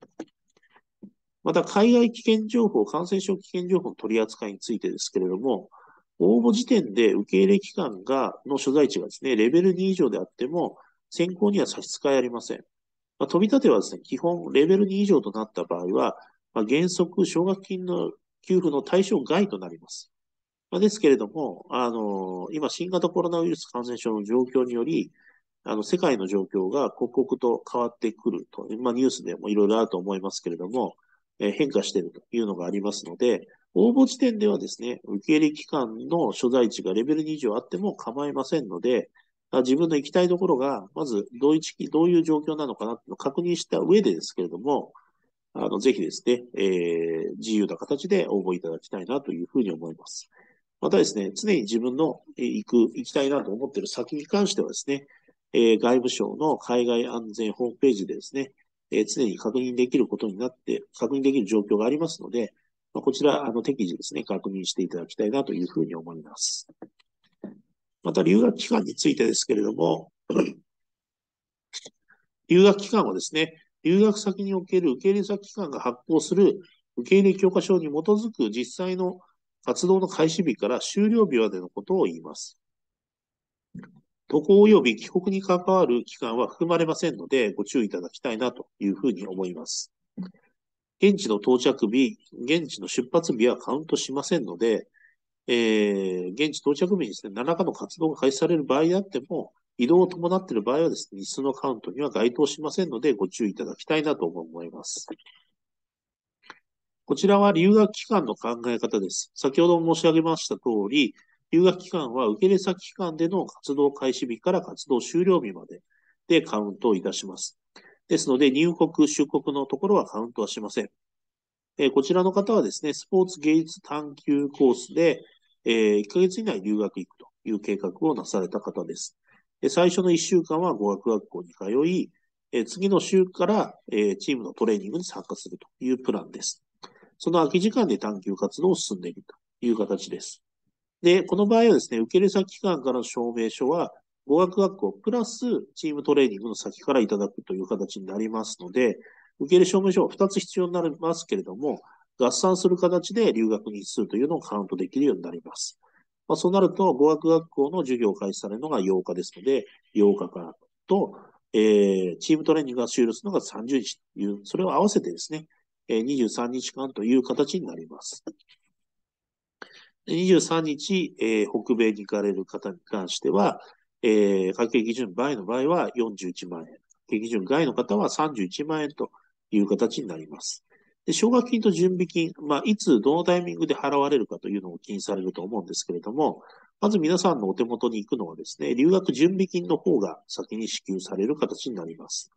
また、海外危険情報、感染症危険情報の取り扱いについてですけれども、応募時点で受け入れ機関が、の所在地がですね、レベル2以上であっても、選考には差し支えありません。まあ、飛び立てはですね、基本、レベル2以上となった場合は、まあ、原則、奨学金の給付の対象外となります。まあ、ですけれども、あの、今、新型コロナウイルス感染症の状況により、あの、世界の状況が刻々と変わってくると、まあ、ニュースでもいろいろあると思いますけれども、えー、変化しているというのがありますので、応募時点ではですね、受け入れ機関の所在地がレベル2以上あっても構いませんので、自分の行きたいところが、まずどういう、どういう状況なのかなっていうのを確認した上でですけれども、あの、ぜひですね、えー、自由な形で応募いただきたいなというふうに思います。またですね、常に自分の行く、行きたいなと思っている先に関してはですね、えー、外務省の海外安全ホームページでですね、えー、常に確認できることになって、確認できる状況がありますので、まあ、こちら、あの、適時ですね、確認していただきたいなというふうに思います。また、留学期間についてですけれども、留学期間はですね、留学先における受け入れ先機関が発行する受け入れ許可証に基づく実際の活動の開始日から終了日までのことを言います。渡航及び帰国に関わる期間は含まれませんので、ご注意いただきたいなというふうに思います。現地の到着日、現地の出発日はカウントしませんので、えー、現地到着日にですね、何らかの活動が開始される場合であっても、移動を伴っている場合はですね、日数のカウントには該当しませんので、ご注意いただきたいなと思います。こちらは留学期間の考え方です。先ほど申し上げました通り、留学期間は受け入れ先期間での活動開始日から活動終了日まででカウントをいたします。ですので、入国、出国のところはカウントはしません。えこちらの方はですね、スポーツ芸術探究コースで、えー、1ヶ月以内留学行くという計画をなされた方です。最初の1週間は語学学校に通い、え次の週から、えチームのトレーニングに参加するというプランです。その空き時間で探究活動を進んでいるという形です。で、この場合はですね、受け入れ先機関からの証明書は、語学学校プラスチームトレーニングの先からいただくという形になりますので、受け入れ証明書は2つ必要になりますけれども、合算する形で留学日数というのをカウントできるようになります。まあ、そうなると、語学学校の授業開始されるのが8日ですので、8日からと、えー、チームトレーニングが終了するのが30日という、それを合わせてですねえ、23日間という形になります。23日、えー、北米に行かれる方に関しては、えー、家計基準倍の場合は41万円。家計基準外の方は31万円という形になります。で、奨学金と準備金、まあ、いつ、どのタイミングで払われるかというのを気にされると思うんですけれども、まず皆さんのお手元に行くのはですね、留学準備金の方が先に支給される形になります。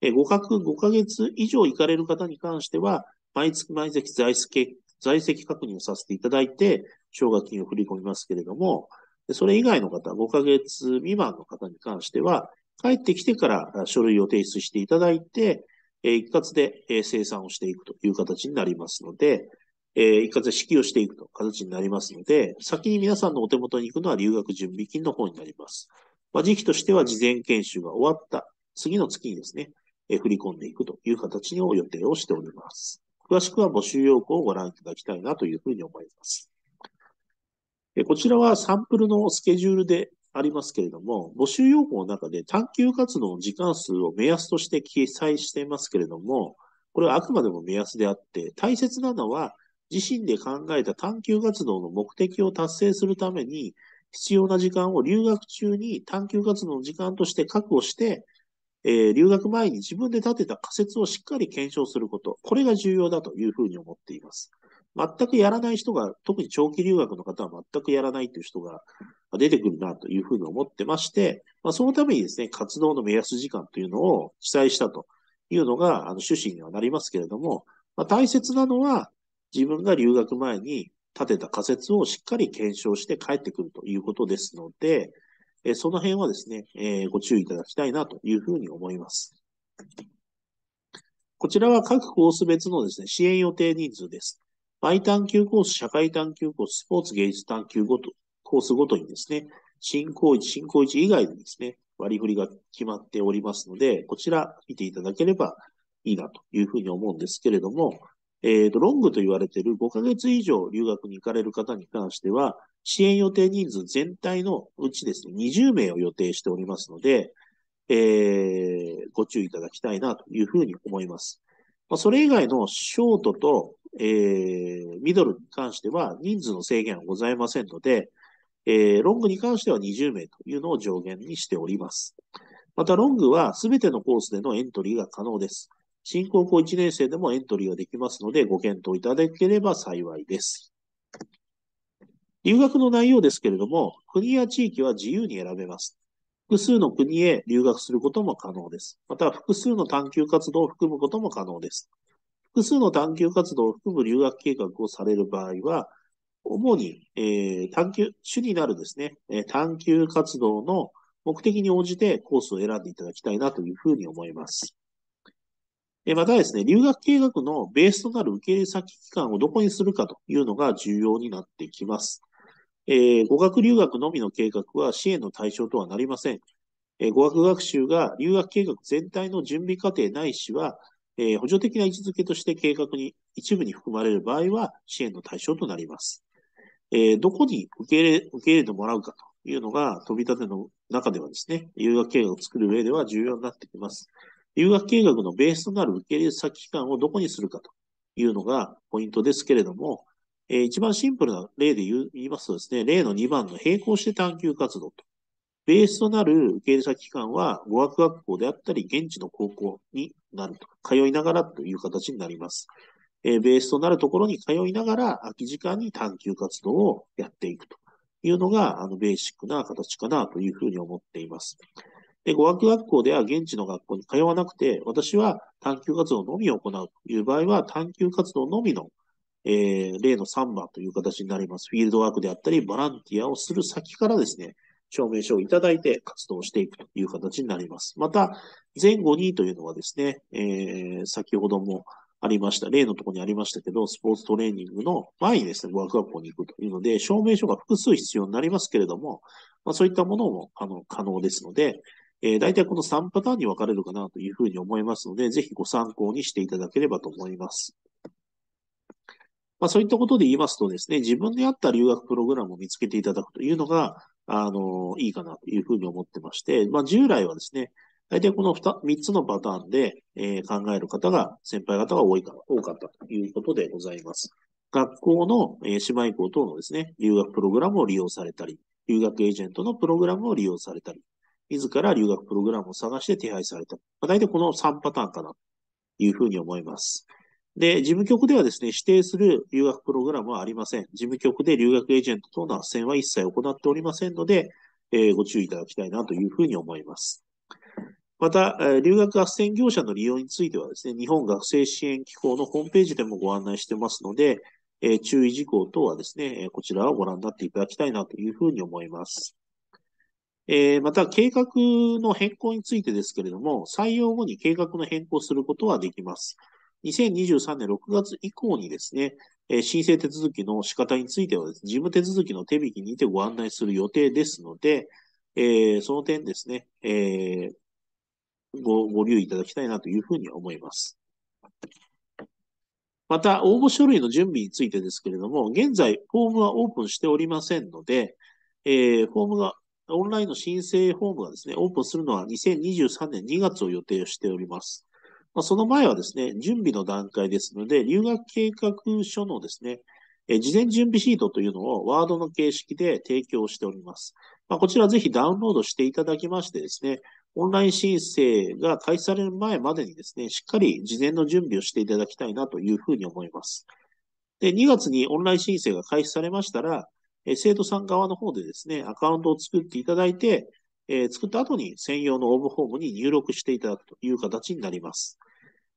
え5か5ヶ月以上行かれる方に関しては、毎月毎月在籍在籍確認をさせていただいて、奨学金を振り込みますけれども、それ以外の方、5ヶ月未満の方に関しては、帰ってきてから書類を提出していただいて、え一括でえ生産をしていくという形になりますので、え一括で支給をしていくという形になりますので、先に皆さんのお手元に行くのは留学準備金の方になります。まあ、時期としては事前研修が終わった次の月にですね、え振り込んでいくという形を予定をしております。詳しくは募集要項をご覧いただきたいなというふうに思います。こちらはサンプルのスケジュールでありますけれども、募集要項の中で探究活動の時間数を目安として記載していますけれども、これはあくまでも目安であって、大切なのは自身で考えた探究活動の目的を達成するために必要な時間を留学中に探究活動の時間として確保して、えー、留学前に自分で立てた仮説をしっかり検証すること、これが重要だというふうに思っています。全くやらない人が、特に長期留学の方は全くやらないという人が出てくるなというふうに思ってまして、まあ、そのためにですね、活動の目安時間というのを記載したというのがあの趣旨にはなりますけれども、まあ、大切なのは自分が留学前に立てた仮説をしっかり検証して帰ってくるということですので、えその辺はですね、えご注意いただきたいなというふうに思います。こちらは各コース別のですね、支援予定人数です。イ探究コース、社会探究コース、スポーツ芸術探究ごと、コースごとにですね、進行1、進行1以外でですね、割り振りが決まっておりますので、こちら見ていただければいいなというふうに思うんですけれども、えっ、ー、と、ロングと言われている5ヶ月以上留学に行かれる方に関しては、支援予定人数全体のうちですね、20名を予定しておりますので、えー、ご注意いただきたいなというふうに思います。まあ、それ以外のショートと、えー、ミドルに関しては人数の制限はございませんので、えー、ロングに関しては20名というのを上限にしております。また、ロングはすべてのコースでのエントリーが可能です。新高校1年生でもエントリーができますので、ご検討いただければ幸いです。留学の内容ですけれども、国や地域は自由に選べます。複数の国へ留学することも可能です。また、複数の探究活動を含むことも可能です。複数の探究活動を含む留学計画をされる場合は、主に、えー、探究、主になるですね、え探究活動の目的に応じてコースを選んでいただきたいなというふうに思います。えまたですね、留学計画のベースとなる受け入れ先機関をどこにするかというのが重要になってきます。えー、語学留学のみの計画は支援の対象とはなりません。えー、語学学習が留学計画全体の準備過程ないしは、えー、補助的な位置づけとして計画に一部に含まれる場合は支援の対象となります。えどこに受け入れ、受け入れてもらうかというのが飛び立ての中ではですね、留学計画を作る上では重要になってきます。留学計画のベースとなる受け入れ先機関をどこにするかというのがポイントですけれども、えー、一番シンプルな例で言いますとですね、例の2番の並行して探究活動と。ベースとなる受け入れ先機関は語学学校であったり、現地の高校になると。通いながらという形になります。えー、ベースとなるところに通いながら空き時間に探究活動をやっていくというのが、あの、ベーシックな形かなというふうに思っています。で、語学学校では現地の学校に通わなくて、私は探究活動のみを行うという場合は、探究活動のみの、えー、例の3番という形になります。フィールドワークであったり、ボランティアをする先からですね、証明書をいただいて活動していくという形になります。また、前後にというのはですね、えー、先ほどもありました、例のところにありましたけど、スポーツトレーニングの前にですね、語学学校に行くというので、証明書が複数必要になりますけれども、まあ、そういったものもあの可能ですので、えー、大体この3パターンに分かれるかなというふうに思いますので、ぜひご参考にしていただければと思います。まあ、そういったことで言いますとですね、自分に合った留学プログラムを見つけていただくというのが、あの、いいかなというふうに思ってまして、まあ、従来はですね、大体この 2, 3つのパターンで、えー、考える方が、先輩方が多いか多かったということでございます。学校の、えー、姉妹校等のですね、留学プログラムを利用されたり、留学エージェントのプログラムを利用されたり、自ら留学プログラムを探して手配された。まあ、大体この3パターンかなというふうに思います。で、事務局ではですね、指定する留学プログラムはありません。事務局で留学エージェントとの斡旋は一切行っておりませんので、えー、ご注意いただきたいなというふうに思います。また、留学斡旋業者の利用についてはですね、日本学生支援機構のホームページでもご案内してますので、え注意事項等はですね、こちらをご覧になっていただきたいなというふうに思います。えまた、計画の変更についてですけれども、採用後に計画の変更することはできます。2023年6月以降にですね、え申請手続きの仕方についてはです、ね、事務手続きの手引きにてご案内する予定ですので、えその点ですね、えご、ご留意いただきたいなというふうに思います。また、応募書類の準備についてですけれども、現在、フォームはオープンしておりませんので、えー、フォームが、オンラインの申請フォームがですね、オープンするのは2023年2月を予定しております。まあ、その前はですね、準備の段階ですので、留学計画書のですね、え事前準備シートというのをワードの形式で提供しております。まあ、こちらぜひダウンロードしていただきましてですね、オンライン申請が開始される前までにですね、しっかり事前の準備をしていただきたいなというふうに思います。で、2月にオンライン申請が開始されましたら、え生徒さん側の方でですね、アカウントを作っていただいて、えー、作った後に専用の応募フォームに入力していただくという形になります。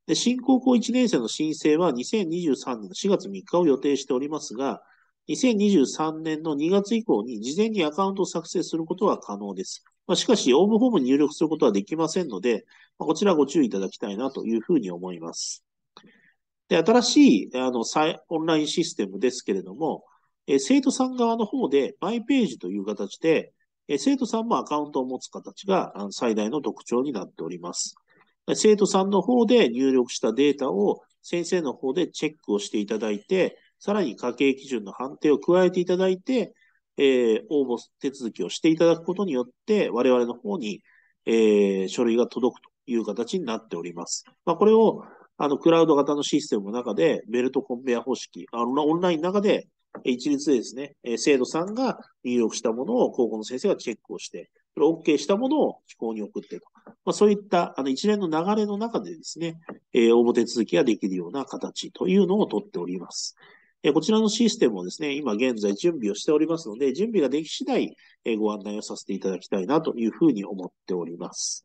で新高校1年生の申請は2023年4月3日を予定しておりますが、2023年の2月以降に事前にアカウントを作成することは可能です。まあ、しかし、応募フォームに入力することはできませんので、まあ、こちらご注意いただきたいなというふうに思います。で、新しいあのオンラインシステムですけれども、え生徒さん側の方でマイページという形で、え生徒さんもアカウントを持つ形が最大の特徴になっております。生徒さんの方で入力したデータを先生の方でチェックをしていただいて、さらに家計基準の判定を加えていただいて、えー、応募手続きをしていただくことによって、我々の方に、えー、書類が届くという形になっております。まあ、これを、あの、クラウド型のシステムの中で、ベルトコンベア方式、あの、オンラインの中で、一律でですね、生徒さんが入力したものを高校の先生がチェックをして、それを OK したものを機構に送ってと。まあ、そういったあの一連の流れの中でですね、え、応募手続きができるような形というのをとっております。こちらのシステムをですね、今現在準備をしておりますので、準備ができ次第ご案内をさせていただきたいなというふうに思っております。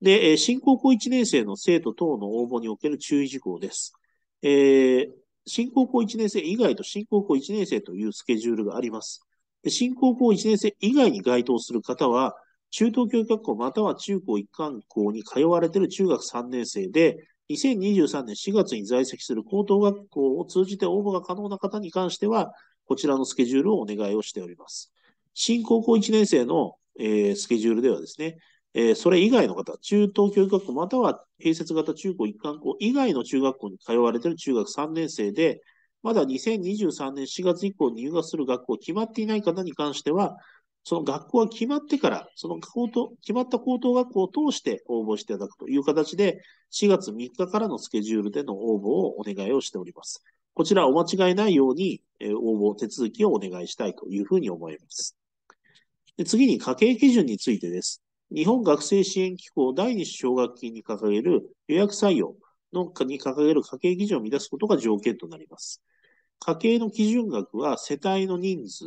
で、新高校1年生の生徒等の応募における注意事項です。えー、新高校1年生以外と新高校1年生というスケジュールがあります。で新高校1年生以外に該当する方は、中等教育学校または中高一貫校に通われている中学3年生で、2023年4月に在籍する高等学校を通じて応募が可能な方に関しては、こちらのスケジュールをお願いをしております。新高校1年生の、えー、スケジュールではですね、えー、それ以外の方、中等教育学校または併設型中高一貫校以外の中学校に通われている中学3年生で、まだ2023年4月以降入学する学校決まっていない方に関しては、その学校が決まってから、その高等、決まった高等学校を通して応募していただくという形で、4月3日からのスケジュールでの応募をお願いをしております。こちらお間違いないように、え応募手続きをお願いしたいというふうに思います。で次に家計基準についてです。日本学生支援機構第二奨学金に掲げる予約採用のに掲げる家計基準を満たすことが条件となります。家計の基準額は世帯の人数、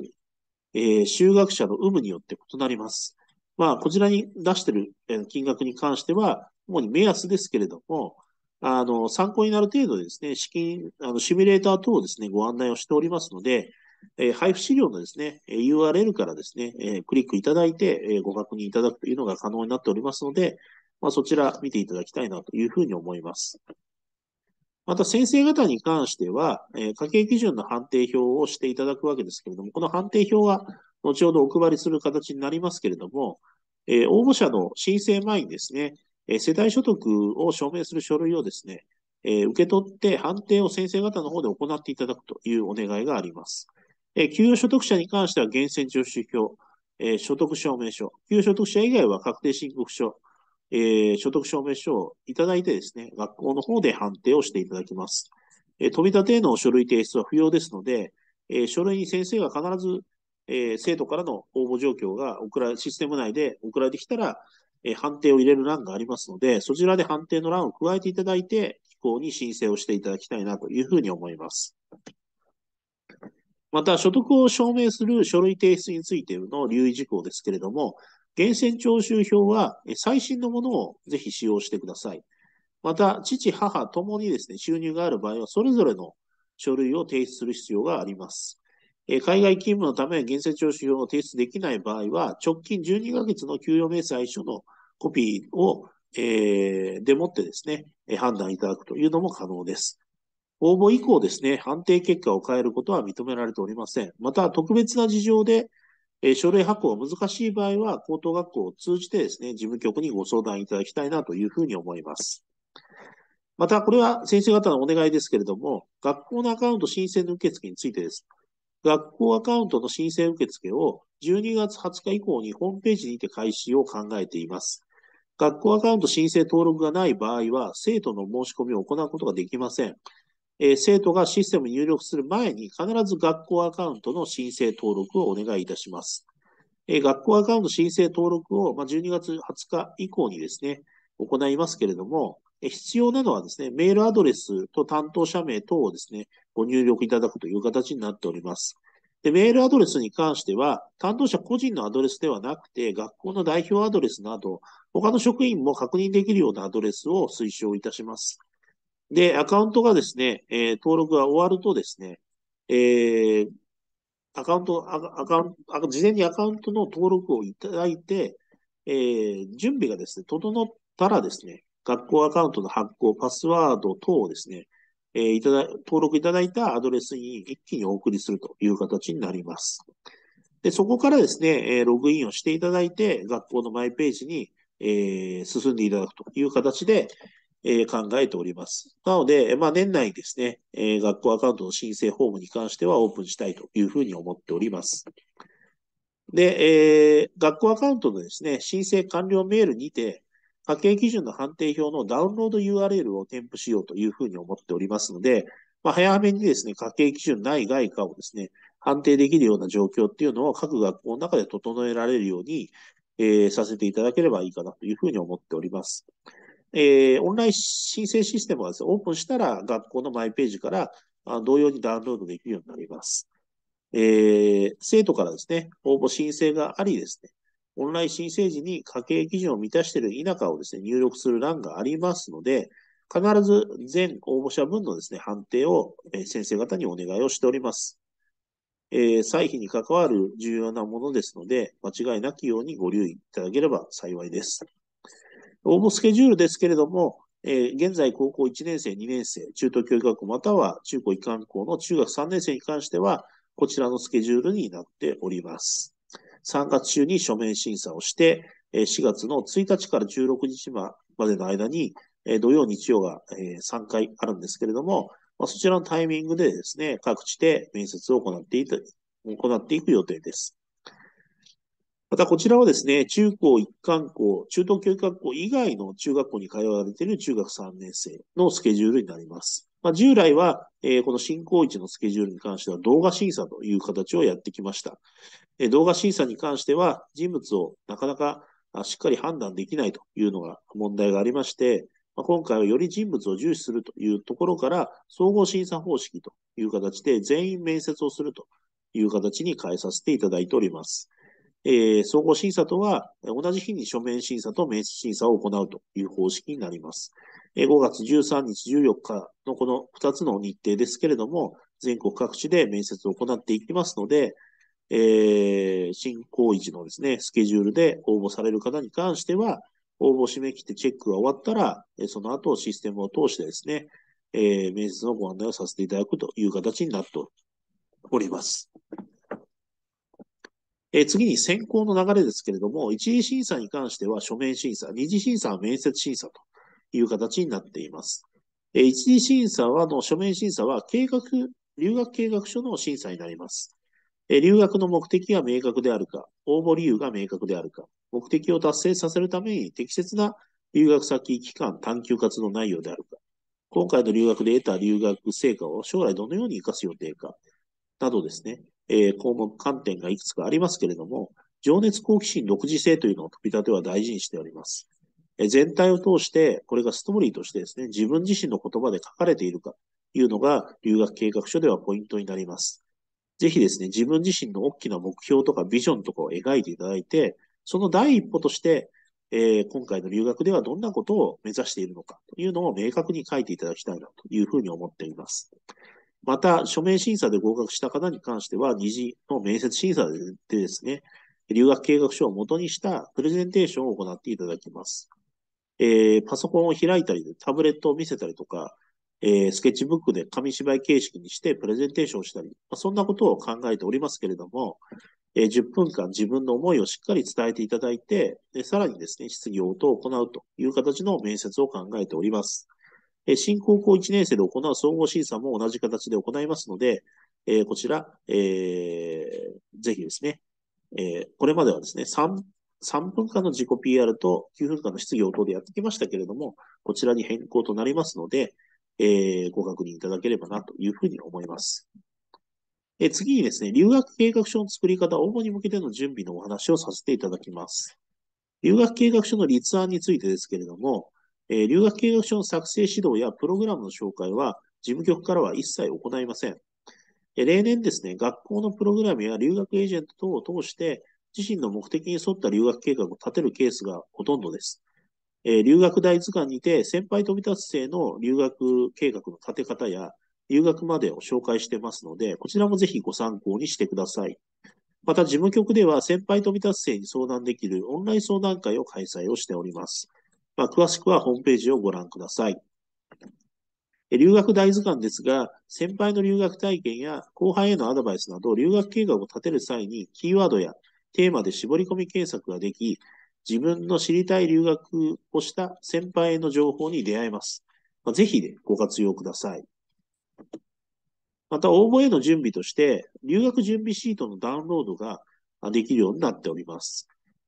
えー、就学者の有無によって異なります。まあ、こちらに出している金額に関しては、主に目安ですけれども、あの、参考になる程度ですね、資金、あの、シミュレーター等をですね、ご案内をしておりますので、え、配布資料のですね、URL からですね、え、クリックいただいて、え、ご確認いただくというのが可能になっておりますので、まあ、そちら見ていただきたいなというふうに思います。また先生方に関しては、え、家計基準の判定表をしていただくわけですけれども、この判定表は後ほどお配りする形になりますけれども、え、応募者の申請前にですね、え、世帯所得を証明する書類をですね、え受け取って判定を先生方の方で行っていただくというお願いがあります。え給与所得者に関しては源泉徴収票、え所得証明書、給与所得者以外は確定申告書、え、所得証明書をいただいてですね、学校の方で判定をしていただきます。え、飛び立てへの書類提出は不要ですので、え、書類に先生が必ず、えー、生徒からの応募状況が送らシステム内で送られてきたら、え、判定を入れる欄がありますので、そちらで判定の欄を加えていただいて、機行に申請をしていただきたいなというふうに思います。また、所得を証明する書類提出についての留意事項ですけれども、源泉徴収票は最新のものをぜひ使用してください。また、父、母ともにですね、収入がある場合は、それぞれの書類を提出する必要があります。海外勤務のため、源泉徴収票を提出できない場合は、直近12ヶ月の給与明細書のコピーを、えー、でもってですね、判断いただくというのも可能です。応募以降ですね、判定結果を変えることは認められておりません。また、特別な事情で、えー、書類発行が難しい場合は、高等学校を通じてですね、事務局にご相談いただきたいなというふうに思います。また、これは先生方のお願いですけれども、学校のアカウント申請の受付についてです。学校アカウントの申請受付を12月20日以降にホームページにて開始を考えています。学校アカウント申請登録がない場合は、生徒の申し込みを行うことができません。えー、生徒がシステムに入力する前に必ず学校アカウントの申請登録をお願いいたします。えー、学校アカウント申請登録を、まあ、12月20日以降にですね、行いますけれども、必要なのはですね、メールアドレスと担当者名等をですね、ご入力いただくという形になっております。で、メールアドレスに関しては、担当者個人のアドレスではなくて、学校の代表アドレスなど、他の職員も確認できるようなアドレスを推奨いたします。で、アカウントがですね、えー、登録が終わるとですね、えー、アカウント、アカウント、事前にアカウントの登録をいただいて、えー、準備がですね、整ったらですね、学校アカウントの発行、パスワード等をですね、えー、いただ、登録いただいたアドレスに一気にお送りするという形になります。で、そこからですね、えー、ログインをしていただいて、学校のマイページに、えー、進んでいただくという形で、え考えております。なので、まあ、年内にですね、え学校アカウントの申請フォームに関してはオープンしたいというふうに思っております。で、えー、学校アカウントのですね、申請完了メールにて、家計基準の判定表のダウンロード URL を添付しようというふうに思っておりますので、まあ、早めにですね、家計基準内外かをですね、判定できるような状況っていうのを各学校の中で整えられるように、えー、させていただければいいかなというふうに思っております。えー、オンライン申請システムがですね、オープンしたら学校のマイページからあ同様にダウンロードできるようになります。えー、生徒からですね、応募申請がありですね、オンライン申請時に家計基準を満たしている否かをですね、入力する欄がありますので、必ず全応募者分のですね、判定を先生方にお願いをしております。えー、歳費に関わる重要なものですので、間違いなきようにご留意いただければ幸いです。応募スケジュールですけれども、えー、現在高校1年生、2年生、中等教育学校または中高一貫校の中学3年生に関しては、こちらのスケジュールになっております。3月中に書面審査をして、4月の1日から16日までの間に、土曜、日曜が3回あるんですけれども、そちらのタイミングでですね、各地で面接を行ってい行っていく予定です。またこちらはですね、中高一貫校、中等教育学校以外の中学校に通われている中学3年生のスケジュールになります。まあ、従来は、えー、この新高一のスケジュールに関しては動画審査という形をやってきました。えー、動画審査に関しては人物をなかなかしっかり判断できないというのが問題がありまして、まあ、今回はより人物を重視するというところから総合審査方式という形で全員面接をするという形に変えさせていただいております。えー、総合審査とは、同じ日に書面審査と面接審査を行うという方式になります。え、5月13日、14日のこの2つの日程ですけれども、全国各地で面接を行っていきますので、えー、新行時のですね、スケジュールで応募される方に関しては、応募締め切ってチェックが終わったら、その後システムを通してですね、えー、面接のご案内をさせていただくという形になっております。え次に選考の流れですけれども、一次審査に関しては書面審査、二次審査は面接審査という形になっています。え一次審査は、の書面審査は計画、留学計画書の審査になります。え留学の目的が明確であるか、応募理由が明確であるか、目的を達成させるために適切な留学先、期間、探求活動内容であるか、今回の留学で得た留学成果を将来どのように活かす予定か、などですね、えー、項目、観点がいくつかありますけれども、情熱好奇心独自性というのを飛び立ては大事にしております。全体を通して、これがストーリーとしてですね、自分自身の言葉で書かれているかというのが、留学計画書ではポイントになります。ぜひですね、自分自身の大きな目標とかビジョンとかを描いていただいて、その第一歩として、えー、今回の留学ではどんなことを目指しているのかというのを明確に書いていただきたいなというふうに思っています。また、書面審査で合格した方に関しては、二次の面接審査でですね、留学計画書を元にしたプレゼンテーションを行っていただきます。えー、パソコンを開いたり、タブレットを見せたりとか、えー、スケッチブックで紙芝居形式にしてプレゼンテーションをしたり、まあ、そんなことを考えておりますけれども、えー、10分間自分の思いをしっかり伝えていただいて、でさらにですね、質疑応答を行うという形の面接を考えております。え新高校1年生で行う総合審査も同じ形で行いますので、えー、こちら、えー、ぜひですね、えー、これまではですね、3 3分間の自己 PR と9分間の質疑応答でやってきましたけれども、こちらに変更となりますので、えー、ご確認いただければなというふうに思います。え次にですね、留学計画書の作り方、応募に向けての準備のお話をさせていただきます。留学計画書の立案についてですけれども、えー、留学計画書の作成指導やプログラムの紹介は事務局からは一切行いません。え例年ですね、学校のプログラムや留学エージェント等を通して、自身の目的に沿った留学計画を立てるケースがほとんどです。えー、留学大図鑑にて、先輩飛び立つ生の留学計画の立て方や、留学までを紹介してますので、こちらもぜひご参考にしてください。また、事務局では先輩飛び立つ生に相談できるオンライン相談会を開催をしております。まあ、詳しくはホームページをご覧ください。留学大図鑑ですが、先輩の留学体験や後輩へのアドバイスなど、留学計画を立てる際にキーワードやテーマで絞り込み検索ができ、自分の知りたい留学をした先輩への情報に出会えます。まあ、ぜひ、ね、ご活用ください。また、応募への準備として、留学準備シートのダウンロードができるようになっております。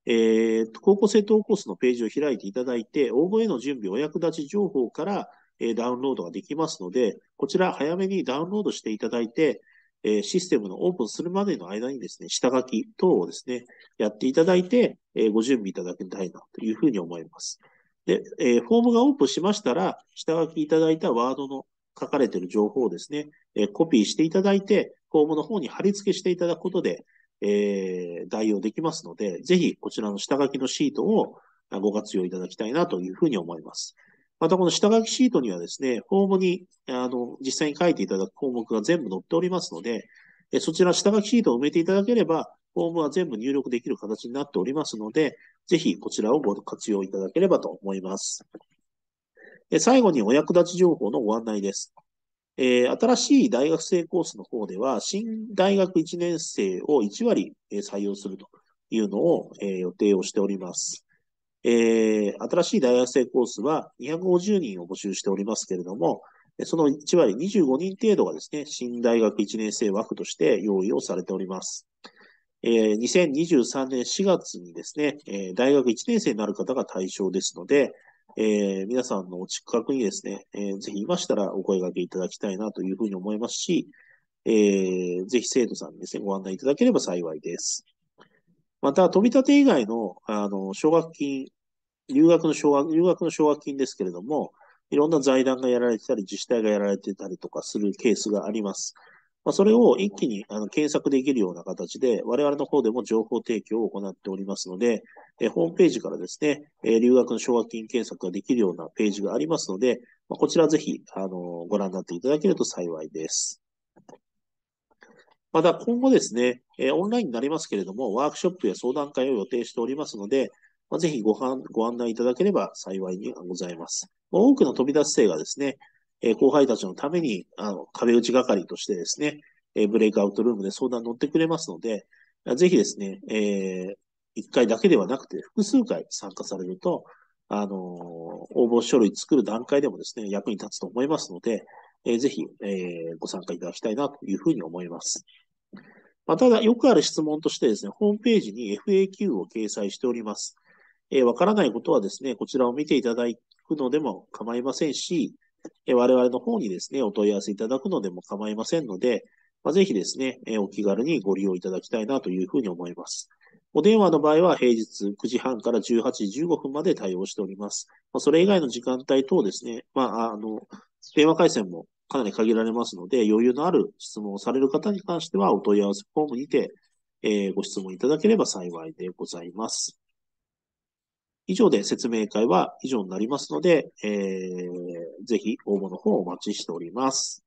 えー、高校生等コースのページを開いていただいて、応募への準備、お役立ち情報から、えー、ダウンロードができますので、こちら早めにダウンロードしていただいて、えシステムのオープンするまでの間にですね、下書き等をですね、やっていただいて、えご準備いただきたいなというふうに思います。で、えフォームがオープンしましたら、下書きいただいたワードの書かれている情報をですね、えコピーしていただいて、フォームの方に貼り付けしていただくことで、えー、代用できますので、ぜひこちらの下書きのシートをご活用いただきたいなというふうに思います。またこの下書きシートにはですね、フォームに、あの、実際に書いていただく項目が全部載っておりますので、そちら下書きシートを埋めていただければ、フォームは全部入力できる形になっておりますので、ぜひこちらをご活用いただければと思います。最後にお役立ち情報のご案内です。えー、新しい大学生コースの方では、新大学1年生を1割採用するというのを、えー、予定をしております。え、新しい大学生コースは250人を募集しておりますけれども、その1割25人程度がですね、新大学1年生枠として用意をされております。えー、2023年4月にですね、えー、大学1年生になる方が対象ですので、えー、皆さんのお近くにですね、えー、ぜひいましたらお声掛けいただきたいなというふうに思いますし、えー、ぜひ生徒さんにですね、ご案内いただければ幸いです。また、飛び立て以外の、あの、奨学金、留学の奨学、留学の奨学金ですけれども、いろんな財団がやられてたり、自治体がやられてたりとかするケースがあります。まあ、それを一気にあの検索できるような形で、我々の方でも情報提供を行っておりますので、えホームページからですね、え留学の奨学金検索ができるようなページがありますので、まあ、こちらぜひ、あのご覧になっていただけると幸いです。また今後ですね、えオンラインになりますけれども、ワークショップや相談会を予定しておりますので、まあ、ぜひごご案内いただければ幸いにございます。多くの飛び出し生がですね、え後輩たちのために、あの、壁打ち係としてですね、えブレイクアウトルームで相談乗ってくれますので、ぜひですね、え1回だけではなくて複数回参加されると、あの応募書類作る段階でもですね、役に立つと思いますので、えー、ぜひ、えー、ご参加いただきたいなというふうに思います。まあ、ただ、よくある質問としてですね、ホームページに FAQ を掲載しております。えー、わからないことはですね、こちらを見ていただくのでも構いませんし、え、我々の方にですね、お問い合わせいただくのでも構いませんので、まあ、ぜひですね、え、お気軽にご利用いただきたいなというふうに思います。お電話の場合は平日9時半から18時15分まで対応しております。まあ、それ以外の時間帯等ですね、まあ、あの、電話回線もかなり限られますので、余裕のある質問をされる方に関しては、お問い合わせフォームにて、えー、ご質問いただければ幸いでございます。以上で説明会は以上になりますので、えー、ぜひ応募の方をお待ちしております。